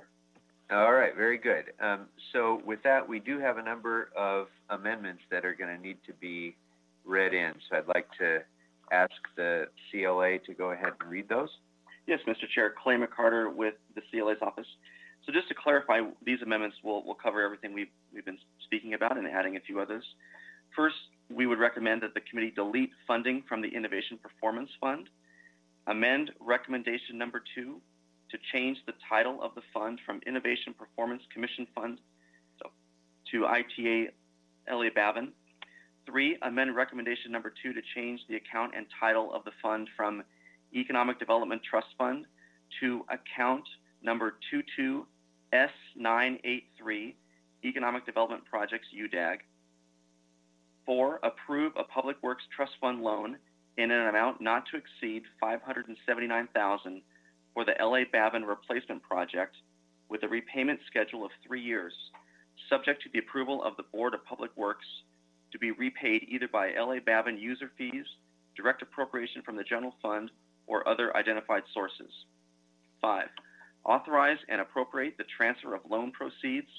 All right, very good. Um, so with that, we do have a number of amendments that are going to need to be read in. So I'd like to ask the CLA to go ahead and read those. Yes, Mr. Chair, Clay McCarter with the CLA's office. So just to clarify, these amendments will, will cover everything we've, we've been speaking about and adding a few others. First, we would recommend that the committee delete funding from the Innovation Performance Fund, amend recommendation number two to change the title of the fund from Innovation Performance Commission Fund so, to ITA LA BAVN. Three, amend recommendation number two to change the account and title of the fund from Economic Development Trust Fund to account number 22S983 Economic Development Projects UDAG. Four, approve a Public Works Trust Fund loan in an amount not to exceed 579,000 for the LA BAVN replacement project with a repayment schedule of three years, subject to the approval of the Board of Public Works to be repaid either by LA BAVN user fees, direct appropriation from the general fund, or other identified sources. Five, authorize and appropriate the transfer of loan proceeds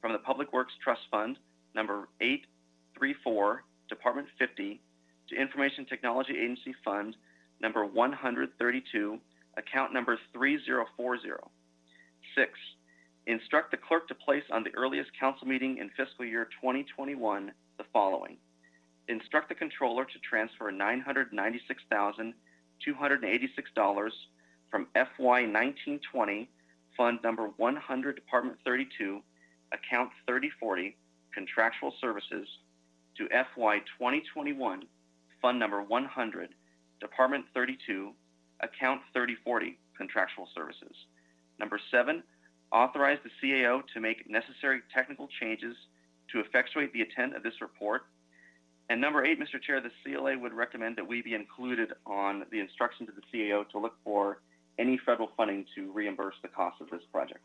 from the Public Works Trust Fund, number 834, Department 50, to Information Technology Agency Fund, number 132, account number 3040. Six, instruct the clerk to place on the earliest council meeting in fiscal year 2021 the following. Instruct the controller to transfer $996,286 from FY 1920 Fund Number 100, Department 32, Account 3040, Contractual Services, to FY 2021 Fund Number 100, Department 32, Account 3040, Contractual Services. Number seven, authorize the CAO to make necessary technical changes to effectuate the intent of this report. And number eight, Mr. Chair, the CLA would recommend that we be included on the instruction to the CAO to look for any federal funding to reimburse the cost of this project.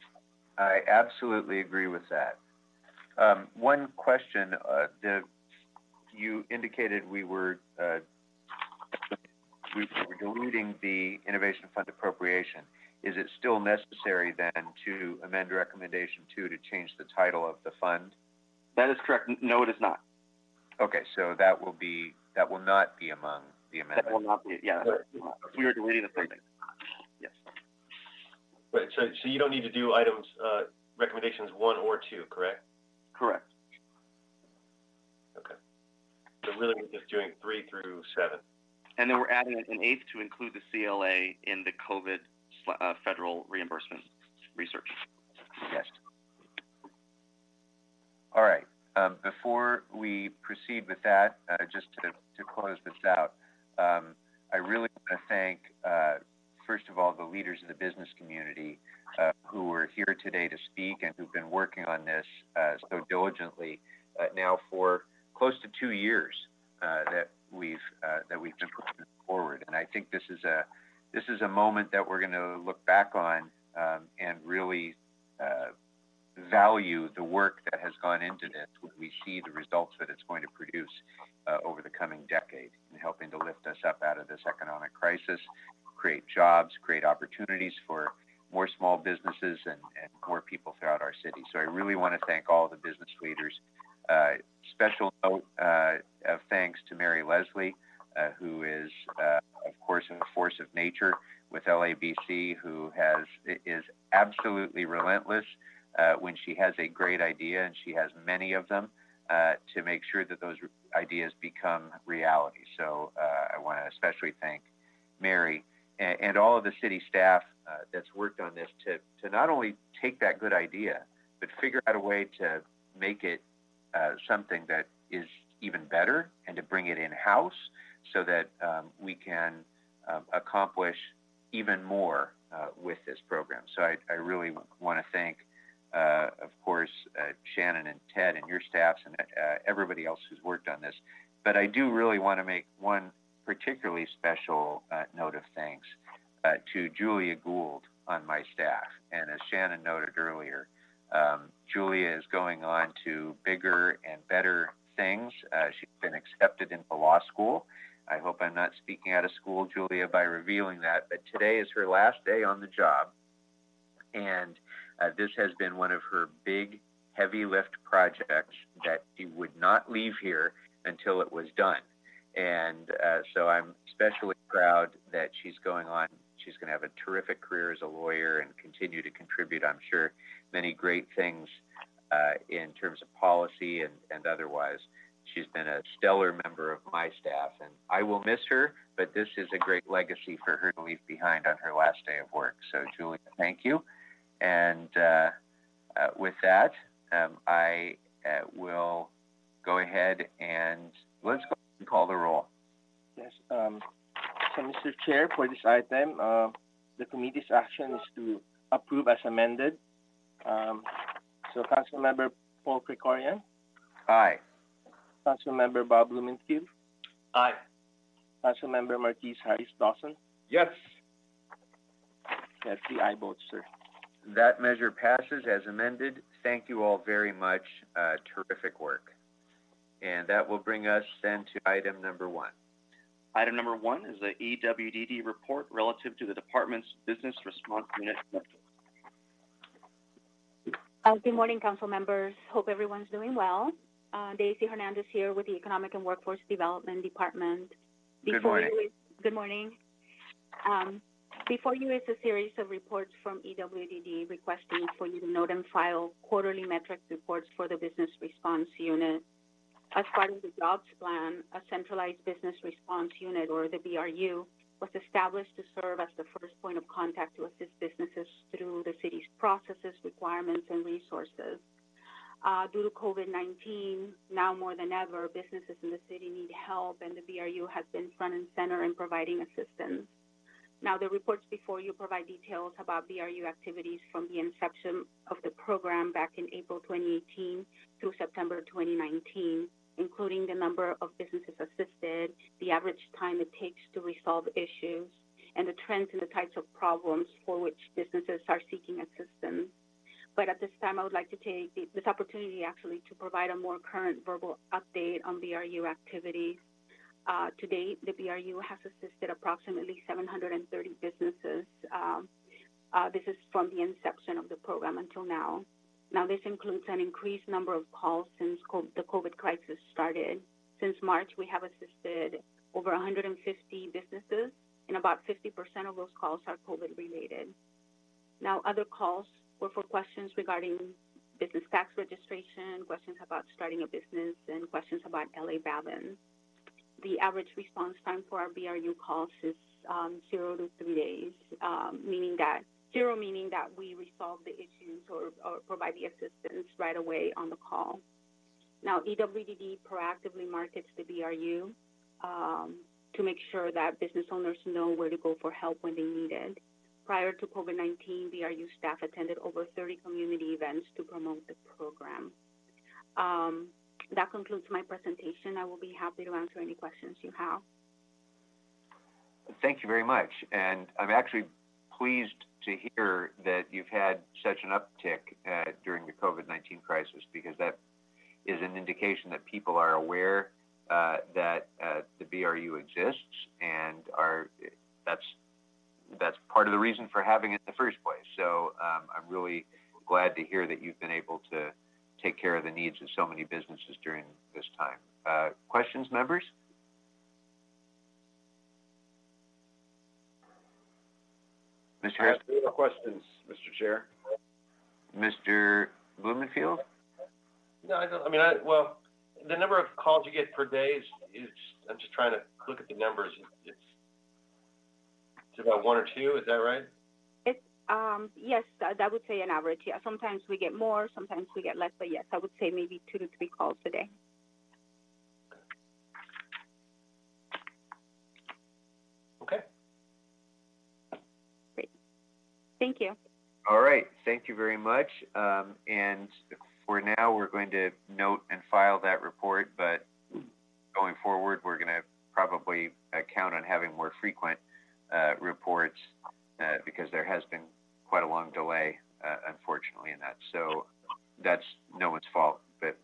I absolutely agree with that. Um, one question, uh, the, you indicated we were, uh, we were deleting the Innovation Fund appropriation. Is it still necessary then to amend recommendation two to change the title of the fund? That is correct. No, it is not. Okay, so that will be, that will not be among the amendments. That will not be, yeah, we are deleting the funding. Yes. Right, so, so you don't need to do items, uh, recommendations one or two, correct? Correct. Okay. So really, we're just doing three through seven. And then we're adding an eighth to include the CLA in the COVID uh, federal reimbursement research. Yes. All right. Um, before we proceed with that, uh, just to, to close this out, um, I really want to thank, uh, first of all, the leaders of the business community uh, who are here today to speak and who've been working on this uh, so diligently uh, now for close to two years that we've uh, that we've been putting forward. And I think this is a this is a moment that we're going to look back on um, and really uh, value the work that has gone into this when we see the results that it's going to produce uh, over the coming decade in helping to lift us up out of this economic crisis, create jobs, create opportunities for more small businesses and, and more people throughout our city. So I really want to thank all the business leaders. Uh, special note uh, of thanks to Mary Leslie, uh, who is, uh, of course, a force of nature with LABC, who has is absolutely relentless when she has a great idea, and she has many of them, uh, to make sure that those ideas become reality. So uh, I want to especially thank Mary and, and all of the city staff uh, that's worked on this to, to not only take that good idea, but figure out a way to make it uh, something that is even better and to bring it in-house so that um, we can um, accomplish even more uh, with this program. So I, I really want to thank, uh, of course, uh, Shannon and Ted and your staffs and uh, everybody else who's worked on this. But I do really want to make one particularly special uh, note of thanks to Julia Gould, on my staff. And as Shannon noted earlier, um, Julia is going on to bigger and better things. Uh, she's been accepted into law school. I hope I'm not speaking out of school, Julia, by revealing that, but today is her last day on the job. And uh, this has been one of her big, heavy lift projects that she would not leave here until it was done. And uh, so I'm especially proud that she's going on. She's going to have a terrific career as a lawyer and continue to contribute, I'm sure, many great things uh, in terms of policy and, and otherwise. She's been a stellar member of my staff, and I will miss her, but this is a great legacy for her to leave behind on her last day of work. So, Julia, thank you. And uh, uh, with that, um, I uh, will go ahead and let's go and call the roll. Yes. Um, so, Mr. Chair, for this item, uh, the committee's action is to approve as amended. Um, so, Councilmember Paul Krikorian. Aye. Councilmember Bob Blumenfield. Aye. Councilmember Marquis Harris Dawson. Yes. That's the aye vote, sir. That measure passes as amended. Thank you all very much. Uh, terrific work. And that will bring us then to item number one. Item number one is the EWDD report relative to the department's business response unit. Uh, good morning, council members. Hope everyone's doing well. Uh, Daisy Hernandez here with the Economic and Workforce Development Department. Good morning. You, good morning. Um, before you is a series of reports from EWDD requesting for you to note and file quarterly metric reports for the Business Response Unit. As part of the jobs plan, a centralized business response unit, or the BRU, was established to serve as the first point of contact to assist businesses through the city's processes, requirements, and resources. Uh, due to COVID-19, now more than ever, businesses in the city need help, and the BRU has been front and center in providing assistance. Now, the reports before you provide details about BRU activities from the inception of the program back in April 2018 through September 2019, including the number of businesses assisted, the average time it takes to resolve issues, and the trends in the types of problems for which businesses are seeking assistance. But at this time, I would like to take this opportunity actually to provide a more current verbal update on BRU activities. Uh, to date, the BRU has assisted approximately 730 businesses. Um, uh, this is from the inception of the program until now. Now, this includes an increased number of calls since co- the COVID crisis started. Since March, we have assisted over 150 businesses, and about 50% of those calls are COVID related. Now, other calls were for questions regarding business tax registration, questions about starting a business, and questions about LA BAVN. The average response time for our BRU calls is um, zero to three days, um, meaning that zero meaning that we resolve the issues or, or provide the assistance right away on the call. Now, EWDD proactively markets the BRU um, to make sure that business owners know where to go for help when they need it. Prior to COVID-19, BRU staff attended over 30 community events to promote the program. Um, that concludes my presentation. I will be happy to answer any questions you have. Thank you very much. And I'm actually pleased to hear that you've had such an uptick uh, during the COVID-19 crisis because that is an indication that people are aware uh, that uh, the BRU exists and are that's that's part of the reason for having it in the first place. So um, I'm really glad to hear that you've been able to take care of the needs of so many businesses during this time. Uh, questions, members? Mr. I Harris, have no questions, Mr. Chair. Mr. Blumenfield? No, I don't, I mean, I, well, the number of calls you get per day is, is, I'm just trying to look at the numbers. It's, it's about one or two, is that right? It's um, yes, I, I would say an average. Yeah, sometimes we get more, sometimes we get less, but yes, I would say maybe two to three calls a day. Okay. Great. Thank you. All right, thank you very much. Um, and for now, we're going to note and file that report, but going forward, we're going to probably uh, count on having more frequent uh, reports uh, because there has been quite a long delay, uh, unfortunately, in that. So that's no one's fault. But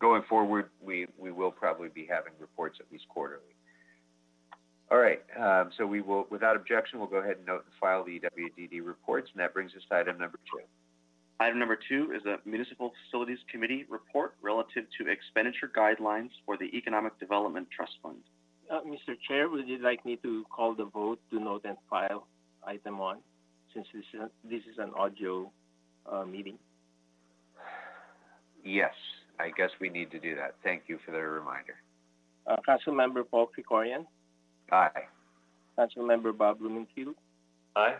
going forward, we, we will probably be having reports at least quarterly. All right, um, so we will, without objection, we'll go ahead and note and file the EWDD reports, and that brings us to item number two. Item number two is a Municipal Facilities Committee report relative to expenditure guidelines for the Economic Development Trust Fund. Uh, Mr. Chair, would you like me to call the vote to note and file item one, since this is, this is an audio, uh, meeting? Yes, I guess we need to do that. Thank you for the reminder. Uh, Councilmember Paul Krikorian, Aye. Councilmember Bob Blumenfield, Aye.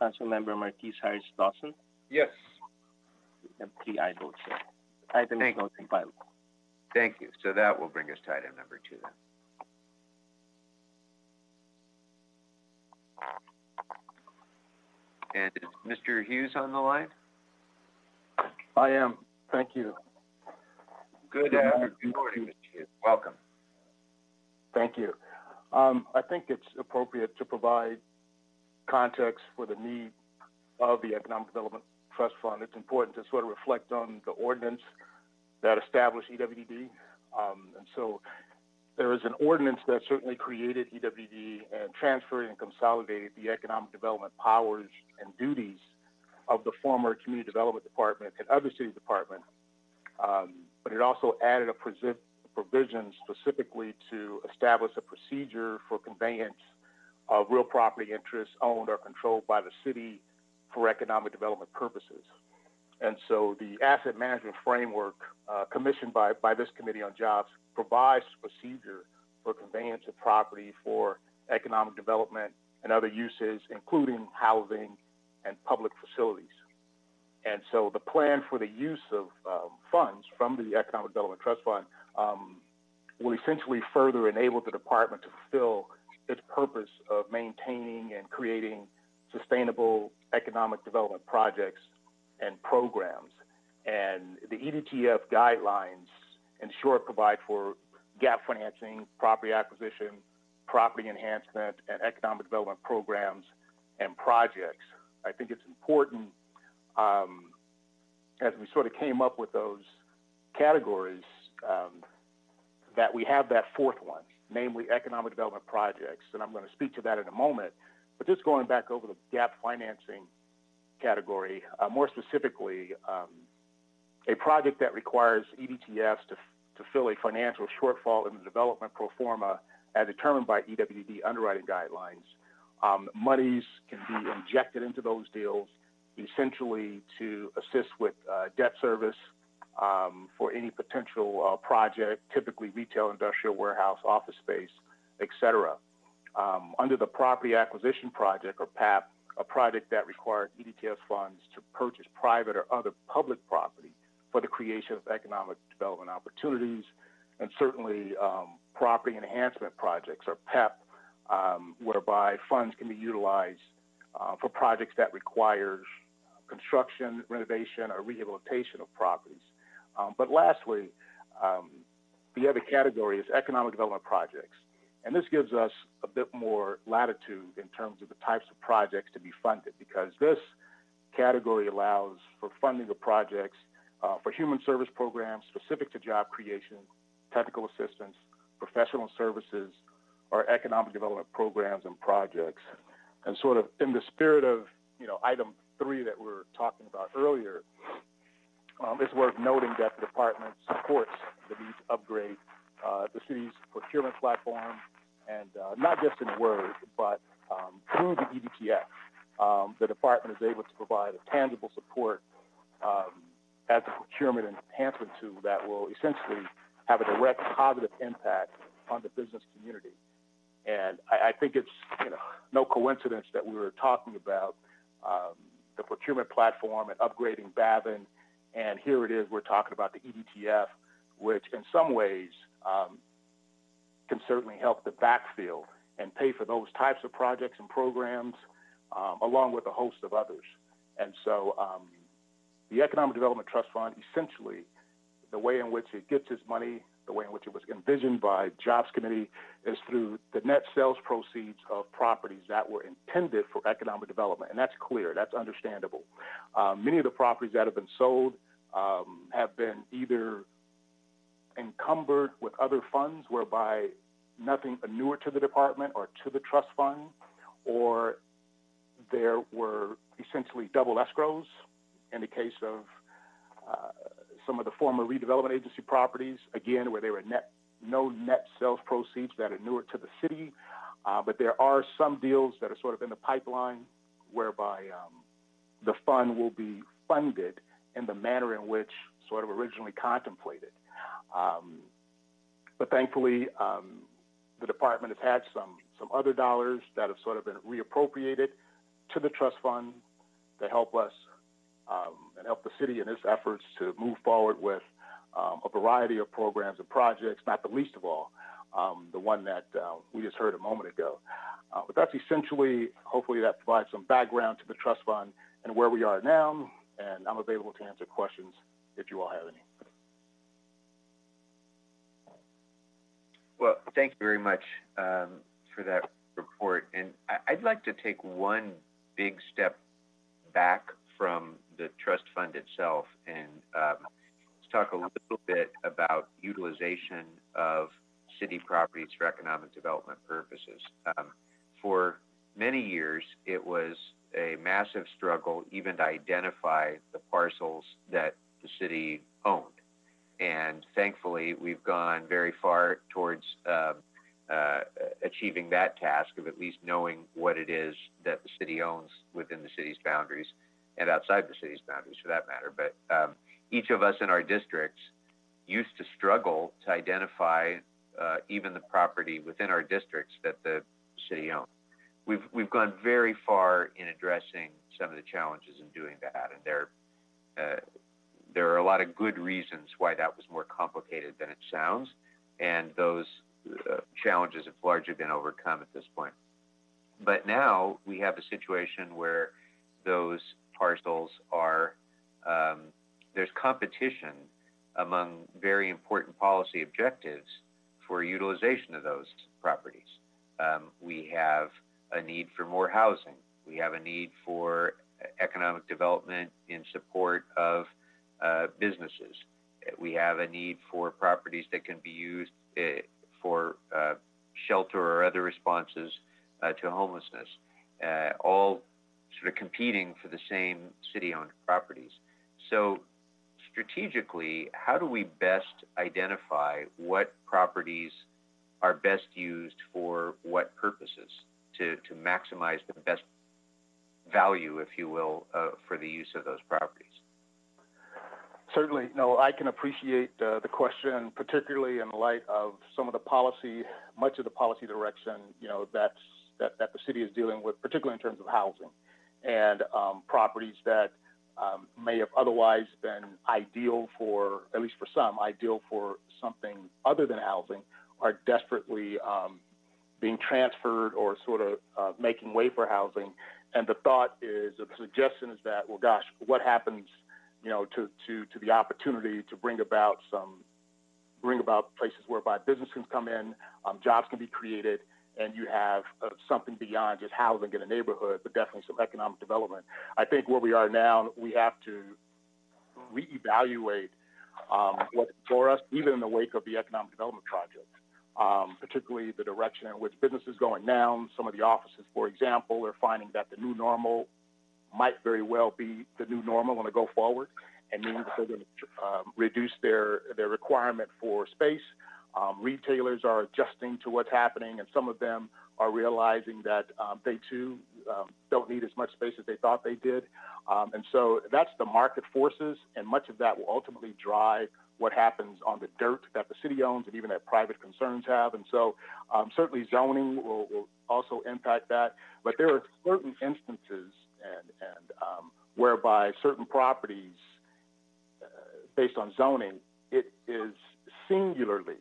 Councilmember Marquis Harris Dawson, Yes. and three aye votes, sir. Item is Thank- noted and filed. Thank you. So that will bring us to item number two then. And is Mr. Hughes on the line? I am. Thank you. Good, Good morning. good morning, Mr. Hughes. Welcome. Thank you. Um, I think it's appropriate to provide context for the need of the Economic Development Trust Fund. It's important to sort of reflect on the ordinance that established EWDD. Um, and so there is an ordinance that certainly created EWD and transferred and consolidated the economic development powers and duties of the former Community Development Department and other city departments. Um, but it also added a provision specifically to establish a procedure for conveyance of real property interests owned or controlled by the city for economic development purposes. And so the asset management framework uh, commissioned by, by this Committee on Jobs provides procedure for conveyance of property for economic development and other uses, including housing and public facilities. And so the plan for the use of um, funds from the Economic Development Trust Fund um, will essentially further enable the department to fulfill its purpose of maintaining and creating sustainable economic development projects and programs. And the EDTF guidelines, in short, provide for gap financing, property acquisition, property enhancement, and economic development programs and projects. I think it's important um, as we sort of came up with those categories um, that we have that fourth one, namely economic development projects. And I'm going to speak to that in a moment. But just going back over the gap financing category, uh, more specifically, um, a project that requires EDTFs to, to fill a financial shortfall in the development pro forma as determined by EWD underwriting guidelines. Um, monies can be injected into those deals essentially to assist with uh, debt service um, for any potential uh, project, typically retail, industrial, warehouse, office space, et cetera. Um, under the Property Acquisition Project, or PAP, a project that requires EDTF funds to purchase private or other public property for the creation of economic development opportunities, and certainly um, property enhancement projects, or PEP, um, whereby funds can be utilized uh, for projects that requires construction, renovation, or rehabilitation of properties. Um, but lastly, um, the other category is economic development projects. And this gives us a bit more latitude in terms of the types of projects to be funded because this category allows for funding of projects uh, for human service programs specific to job creation, technical assistance, professional services, or economic development programs and projects. And sort of in the spirit of, you know, item three that we were talking about earlier, um, it's worth noting that the department supports the need to upgrade uh, the city's procurement platform, and uh, not just in word, but um, through the EDTF. Um, the department is able to provide a tangible support um, as a procurement enhancement tool that will essentially have a direct positive impact on the business community. And I, I think it's you know no coincidence that we were talking about um, the procurement platform and upgrading BAVN, and here it is we're talking about the EDTF, which in some ways um, can certainly help the backfill and pay for those types of projects and programs, um, along with a host of others. And so um, the Economic Development Trust Fund, essentially, the way in which it gets its money, the way in which it was envisioned by Jobs Committee, is through the net sales proceeds of properties that were intended for economic development, and that's clear, that's understandable. Um, many of the properties that have been sold um, have been either encumbered with other funds, whereby nothing inured to the department or to the trust fund, or there were essentially double escrows in the case of uh, some of the former redevelopment agency properties, again, where there were net, no net sales proceeds that inured to the city. Uh, but there are some deals that are sort of in the pipeline whereby um, the fund will be funded in the manner in which sort of originally contemplated. Um, but thankfully, um, the department has had some some other dollars that have sort of been reappropriated to the trust fund to help us um, and help the city in its efforts to move forward with um, a variety of programs and projects, not the least of all, um, the one that uh, we just heard a moment ago. Uh, but that's essentially, hopefully, that provides some background to the trust fund and where we are now. And I'm available to answer questions if you all have any. Well, thank you very much um, for that report. And I'd like to take one big step back from the trust fund itself and um, let's talk a little bit about utilization of city properties for economic development purposes. Um, for many years, it was a massive struggle even to identify the parcels that the city owned. And thankfully, we've gone very far towards uh, uh, achieving that task of at least knowing what it is that the city owns within the city's boundaries and outside the city's boundaries for that matter. But um, each of us in our districts used to struggle to identify uh, even the property within our districts that the city owned. We've, we've gone very far in addressing some of the challenges in doing that, and there, uh, there are a lot of good reasons why that was more complicated than it sounds, and those uh, challenges have largely been overcome at this point. But now we have a situation where those parcels are um, there's competition among very important policy objectives for utilization of those properties. Um, we have a need for more housing. We have a need for economic development in support of uh, businesses. We have a need for properties that can be used uh, for uh, shelter or other responses uh, to homelessness, uh, all sort of competing for the same city-owned properties. So strategically, how do we best identify what properties are best used for what purposes to, to maximize the best value, if you will, uh, for the use of those properties? Certainly, no, I can appreciate uh, the question, particularly in light of some of the policy, much of the policy direction, you know, that's, that, that the city is dealing with, particularly in terms of housing and um, properties that um, may have otherwise been ideal for, at least for some, ideal for something other than housing, are desperately um, being transferred or sort of uh, making way for housing. And the thought is, the suggestion is that, well, gosh, what happens, you know, to, to, to the opportunity to bring about some, bring about places whereby business can come in, um, jobs can be created, and you have uh, something beyond just housing in a neighborhood, but definitely some economic development. I think where we are now, we have to reevaluate um, what's for us, even in the wake of the economic development project, um, particularly the direction in which business is going now. Some of the offices, for example, are finding that the new normal might very well be the new normal on a go forward and means that they're going to um, reduce their, their requirement for space um, retailers are adjusting to what's happening, and some of them are realizing that um, they too um, don't need as much space as they thought they did. Um, and so that's the market forces, and much of that will ultimately drive what happens on the dirt that the city owns and even that private concerns have. And so um, certainly zoning will, will, also impact that. But there are certain instances and, and um, whereby certain properties, uh, based on zoning, it is singularly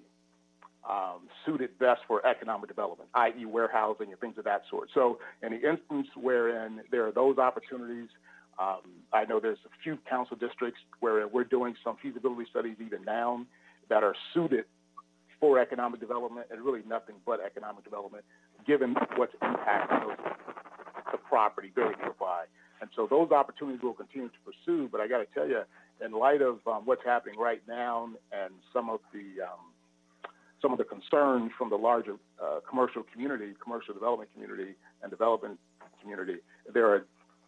um, suited best for economic development, i.e., warehousing and things of that sort. So, in the instance wherein there are those opportunities, Um, I know there's a few council districts where we're doing some feasibility studies even now that are suited for economic development and really nothing but economic development, given what's impacting those, the property very nearby. And so those opportunities we'll continue to pursue. But I got to tell you, in light of um, what's happening right now and some of the um, some of the concerns from the larger uh, commercial community, commercial development community, and development community, there are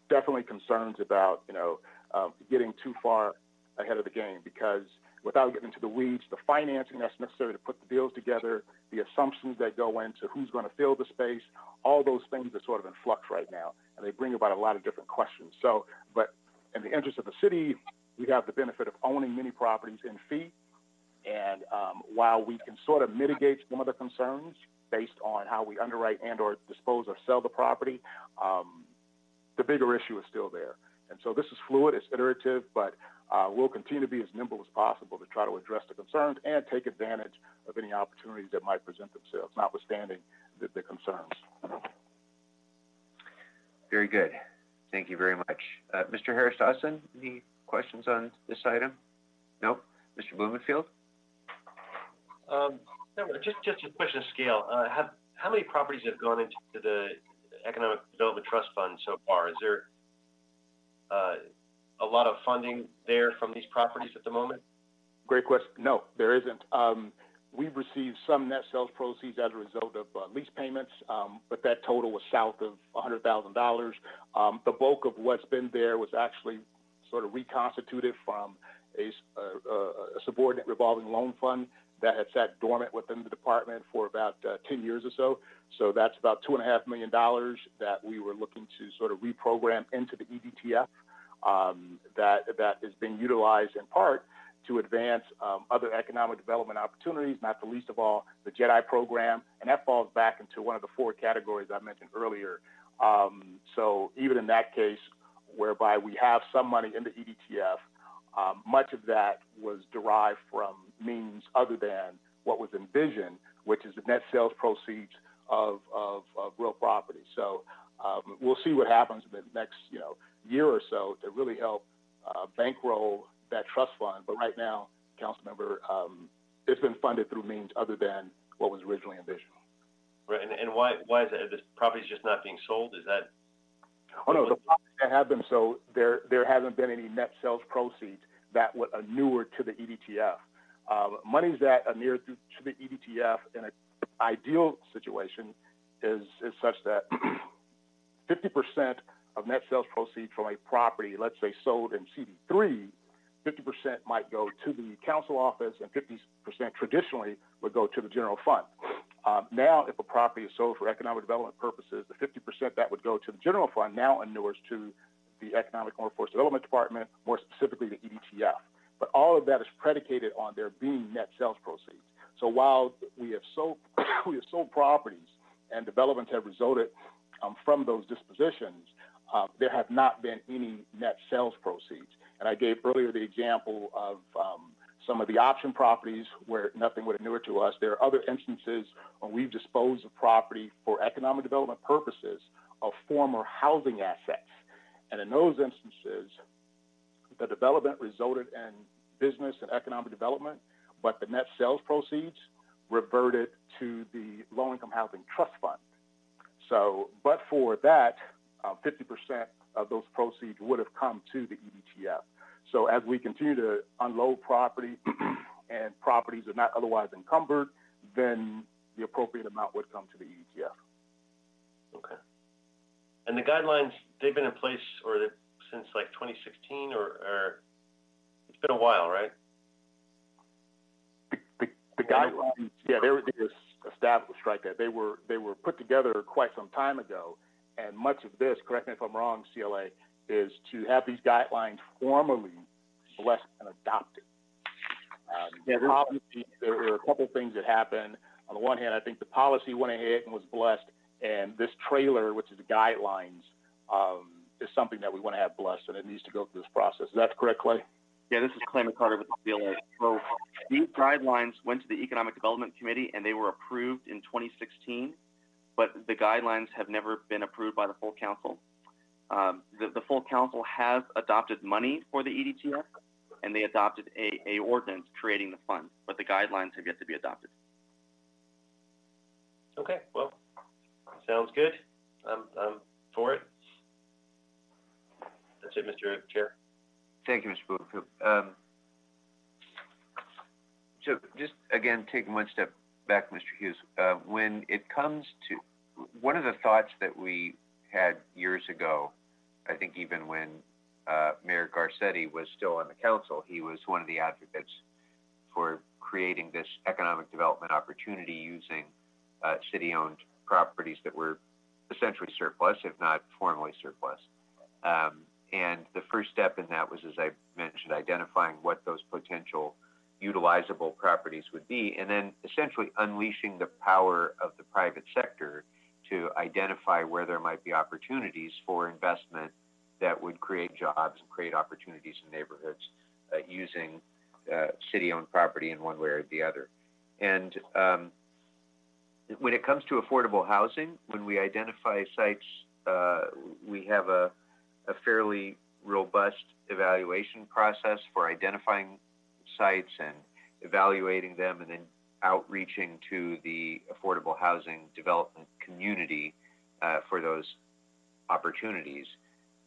definitely concerns about you know um, getting too far ahead of the game because without getting into the weeds, the financing that's necessary to put the deals together, the assumptions that go into who's going to fill the space, all those things are sort of in flux right now, and they bring about a lot of different questions. So, but in the interest of the city, we have the benefit of owning many properties in fee, and um, while we can sort of mitigate some of the concerns based on how we underwrite and or dispose or sell the property, um, the bigger issue is still there. And so this is fluid, it's iterative, but uh, we'll continue to be as nimble as possible to try to address the concerns and take advantage of any opportunities that might present themselves, notwithstanding the, the concerns. Very good. Thank you very much. Uh, Mr. Harris-Dawson, any questions on this item? Nope. Mr. Blumenfield? Um, just just a question of scale. Uh, have how many properties have gone into the Economic Development Trust Fund so far? Is there uh, a lot of funding there from these properties at the moment? Great question. No, there isn't. Um, we've received some net sales proceeds as a result of uh, lease payments, um, but that total was south of $100,000. Um, the bulk of what's been there was actually sort of reconstituted from a, a, a subordinate revolving loan fund that had sat dormant within the department for about uh, 10 years or so. So that's about $2.5 million that we were looking to sort of reprogram into the EDTF um, that, that is being utilized in part to advance um, other economic development opportunities, not the least of all the JEDI program. And that falls back into one of the four categories I mentioned earlier. Um, so even in that case, whereby we have some money in the EDTF, um, much of that was derived from means other than what was envisioned, which is the net sales proceeds of, of, of real property. So um, we'll see what happens in the next, you know, year or so to really help uh, bankroll that trust fund. But right now, Councilmember, um, it's been funded through means other than what was originally envisioned. Right, and, and why why is that? This property's just not being sold? Is that? Oh no, the properties that have been sold, there there hasn't been any net sales proceeds that would inure to the EDTF. Um, monies that inure to, the EDTF in an ideal situation is is such that 50% of net sales proceeds from a property, let's say sold in CD3, 50% might go to the council office and 50% traditionally would go to the general fund. Um, now, if a property is sold for economic development purposes, the 50% that would go to the general fund now inures to the Economic Workforce Development Department, more specifically the EDTF. But all of that is predicated on there being net sales proceeds. So while we have sold, we have sold properties and developments have resulted um, from those dispositions, uh, there have not been any net sales proceeds. And I gave earlier the example of um, some of the option properties where nothing would inure to us. There are other instances when we've disposed of property for economic development purposes of former housing assets. And in those instances, the development resulted in business and economic development, but the net sales proceeds reverted to the low income housing trust fund. So, but for that, uh, 50% of those proceeds would have come to the EDTF. So as we continue to unload property and properties are not otherwise encumbered, then the appropriate amount would come to the EDTF. Okay. And the guidelines, they've been in place or since like 2016 or, or it's been a while, right? The, the, the guidelines, yeah, they were, they were established, right? That they were they were put together quite some time ago, and much of this, correct me if I'm wrong, CLA, is to have these guidelines formally blessed and adopted. Um, yeah, policy, there were a couple things that happened. On the one hand, I think the policy went ahead and was blessed, and this trailer, which is the guidelines, um, is something that we want to have blessed, and it needs to go through this process. Is that correct, Clay? Yeah, this is Clay McCarter with the CLA. So these guidelines went to the Economic Development Committee, and they were approved in 2016 but the guidelines have never been approved by the full council. um, the, the full council has adopted money for the EDTF, and they adopted a, a ordinance creating the fund, but the guidelines have yet to be adopted. Okay, well, sounds good. I'm, I'm for it. That's it, Mr. Chair. Thank you, Mr. Blumenfield. Um, so just again, taking one step back, Mr. Hughes, uh, when it comes to one of the thoughts that we had years ago, I think even when uh, Mayor Garcetti was still on the council, he was one of the advocates for creating this economic development opportunity using uh, city-owned properties that were essentially surplus, if not formally surplus. Um, and the first step in that was, as I mentioned, identifying what those potential utilizable properties would be, and then essentially unleashing the power of the private sector to identify where there might be opportunities for investment that would create jobs and create opportunities in neighborhoods uh, using uh, city-owned property in one way or the other. And um, when it comes to affordable housing, when we identify sites, uh, we have a, a fairly robust evaluation process for identifying sites and evaluating them and then outreaching to the affordable housing development community uh, for those opportunities.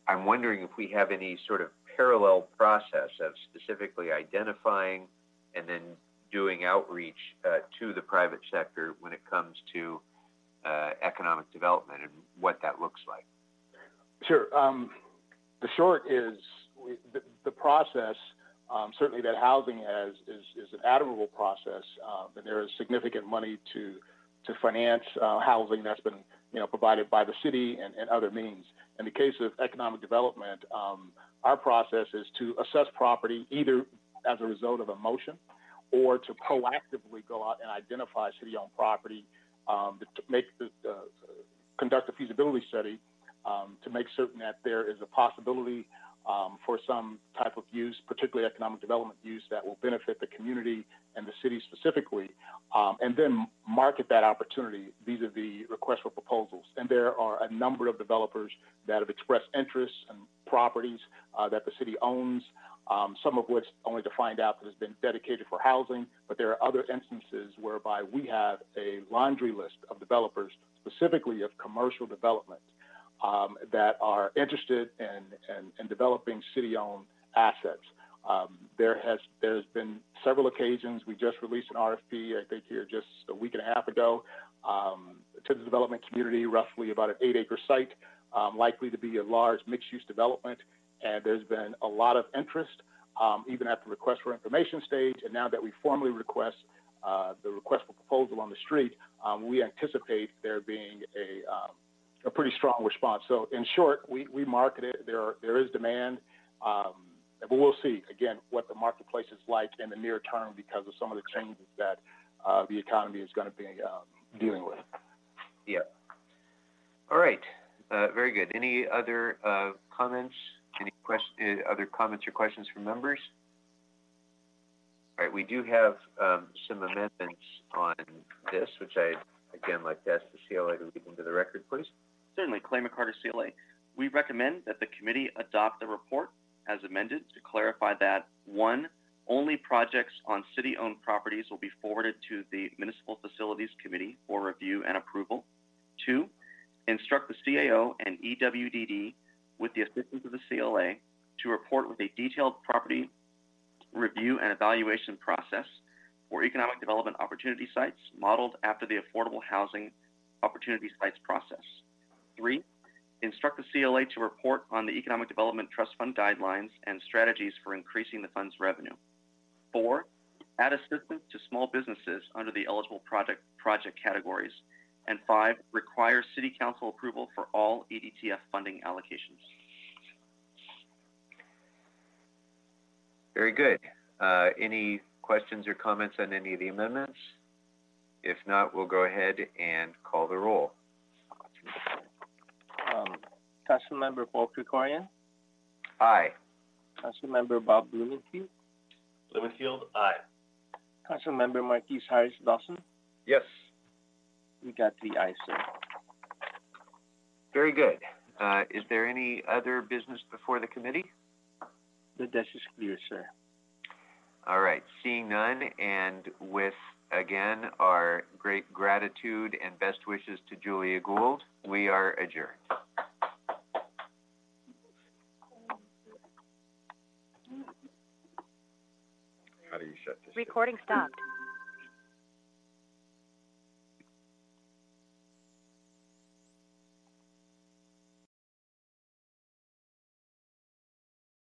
I'm wondering if we have any sort of parallel process of specifically identifying and then doing outreach uh, to the private sector when it comes to uh, economic development and what that looks like. Sure. Um, the short is we, the, the process um, certainly that housing has is, is an admirable process, um, and there is significant money to to finance uh, housing that's been you know provided by the city and, and other means. In the case of economic development, um, our process is to assess property either as a result of a motion or to proactively go out and identify city-owned property um, to make the uh, conduct a feasibility study um, to make certain that there is a possibility um, for some type of use, particularly economic development use that will benefit the community and the city specifically, um, and then market that opportunity vis-a-vis requests for proposals. And there are a number of developers that have expressed interest in properties uh, that the city owns, um, some of which only to find out that has been dedicated for housing, but there are other instances whereby we have a laundry list of developers, specifically of commercial development, um, that are interested in, in, in developing city-owned assets. Um, there has there's been several occasions. We just released an RFP, I think here just a week and a half ago, um, to the development community, roughly about an eight-acre site, um, likely to be a large mixed-use development. And there's been a lot of interest, um, even at the request for information stage. And now that we formally request uh, the request for proposal on the street, um, we anticipate there being a um, a pretty strong response. So in short, we, we market it. There are, there is demand, um, but we'll see again what the marketplace is like in the near term because of some of the changes that uh, the economy is going to be um, dealing with. Yeah. All right. Uh, very good. Any other uh, comments? Any question? Uh, other comments or questions from members? All right. We do have um, some amendments on this, which I again like to ask the CLA to read into the record, please. Certainly, Clay McCarter, CLA. We recommend that the committee adopt the report as amended to clarify that one, only projects on city-owned properties will be forwarded to the Municipal Facilities Committee for review and approval. Two, instruct the CAO and EWDD with the assistance of the CLA to report with a detailed property review and evaluation process for economic development opportunity sites modeled after the affordable housing opportunity sites process. Three, instruct the CLA to report on the Economic Development Trust Fund guidelines and strategies for increasing the fund's revenue. Four, add assistance to small businesses under the eligible project, project categories. And five, require City Council approval for all EDTF funding allocations. Very good. Uh, any questions or comments on any of the amendments? If not, we'll go ahead and call the roll. Um, Councilmember Paul Krikorian, Aye. Councilmember Bob Blumenfield, Blumenfield, aye. Councilmember Marquise Harris Dawson. Yes. We got three ayes, sir. Very good. Uh, is there any other business before the committee? The desk is clear, sir. All right, seeing none, and with, again, our great gratitude and best wishes to Julia Gould, we are adjourned. How do you shut this? Recording stopped.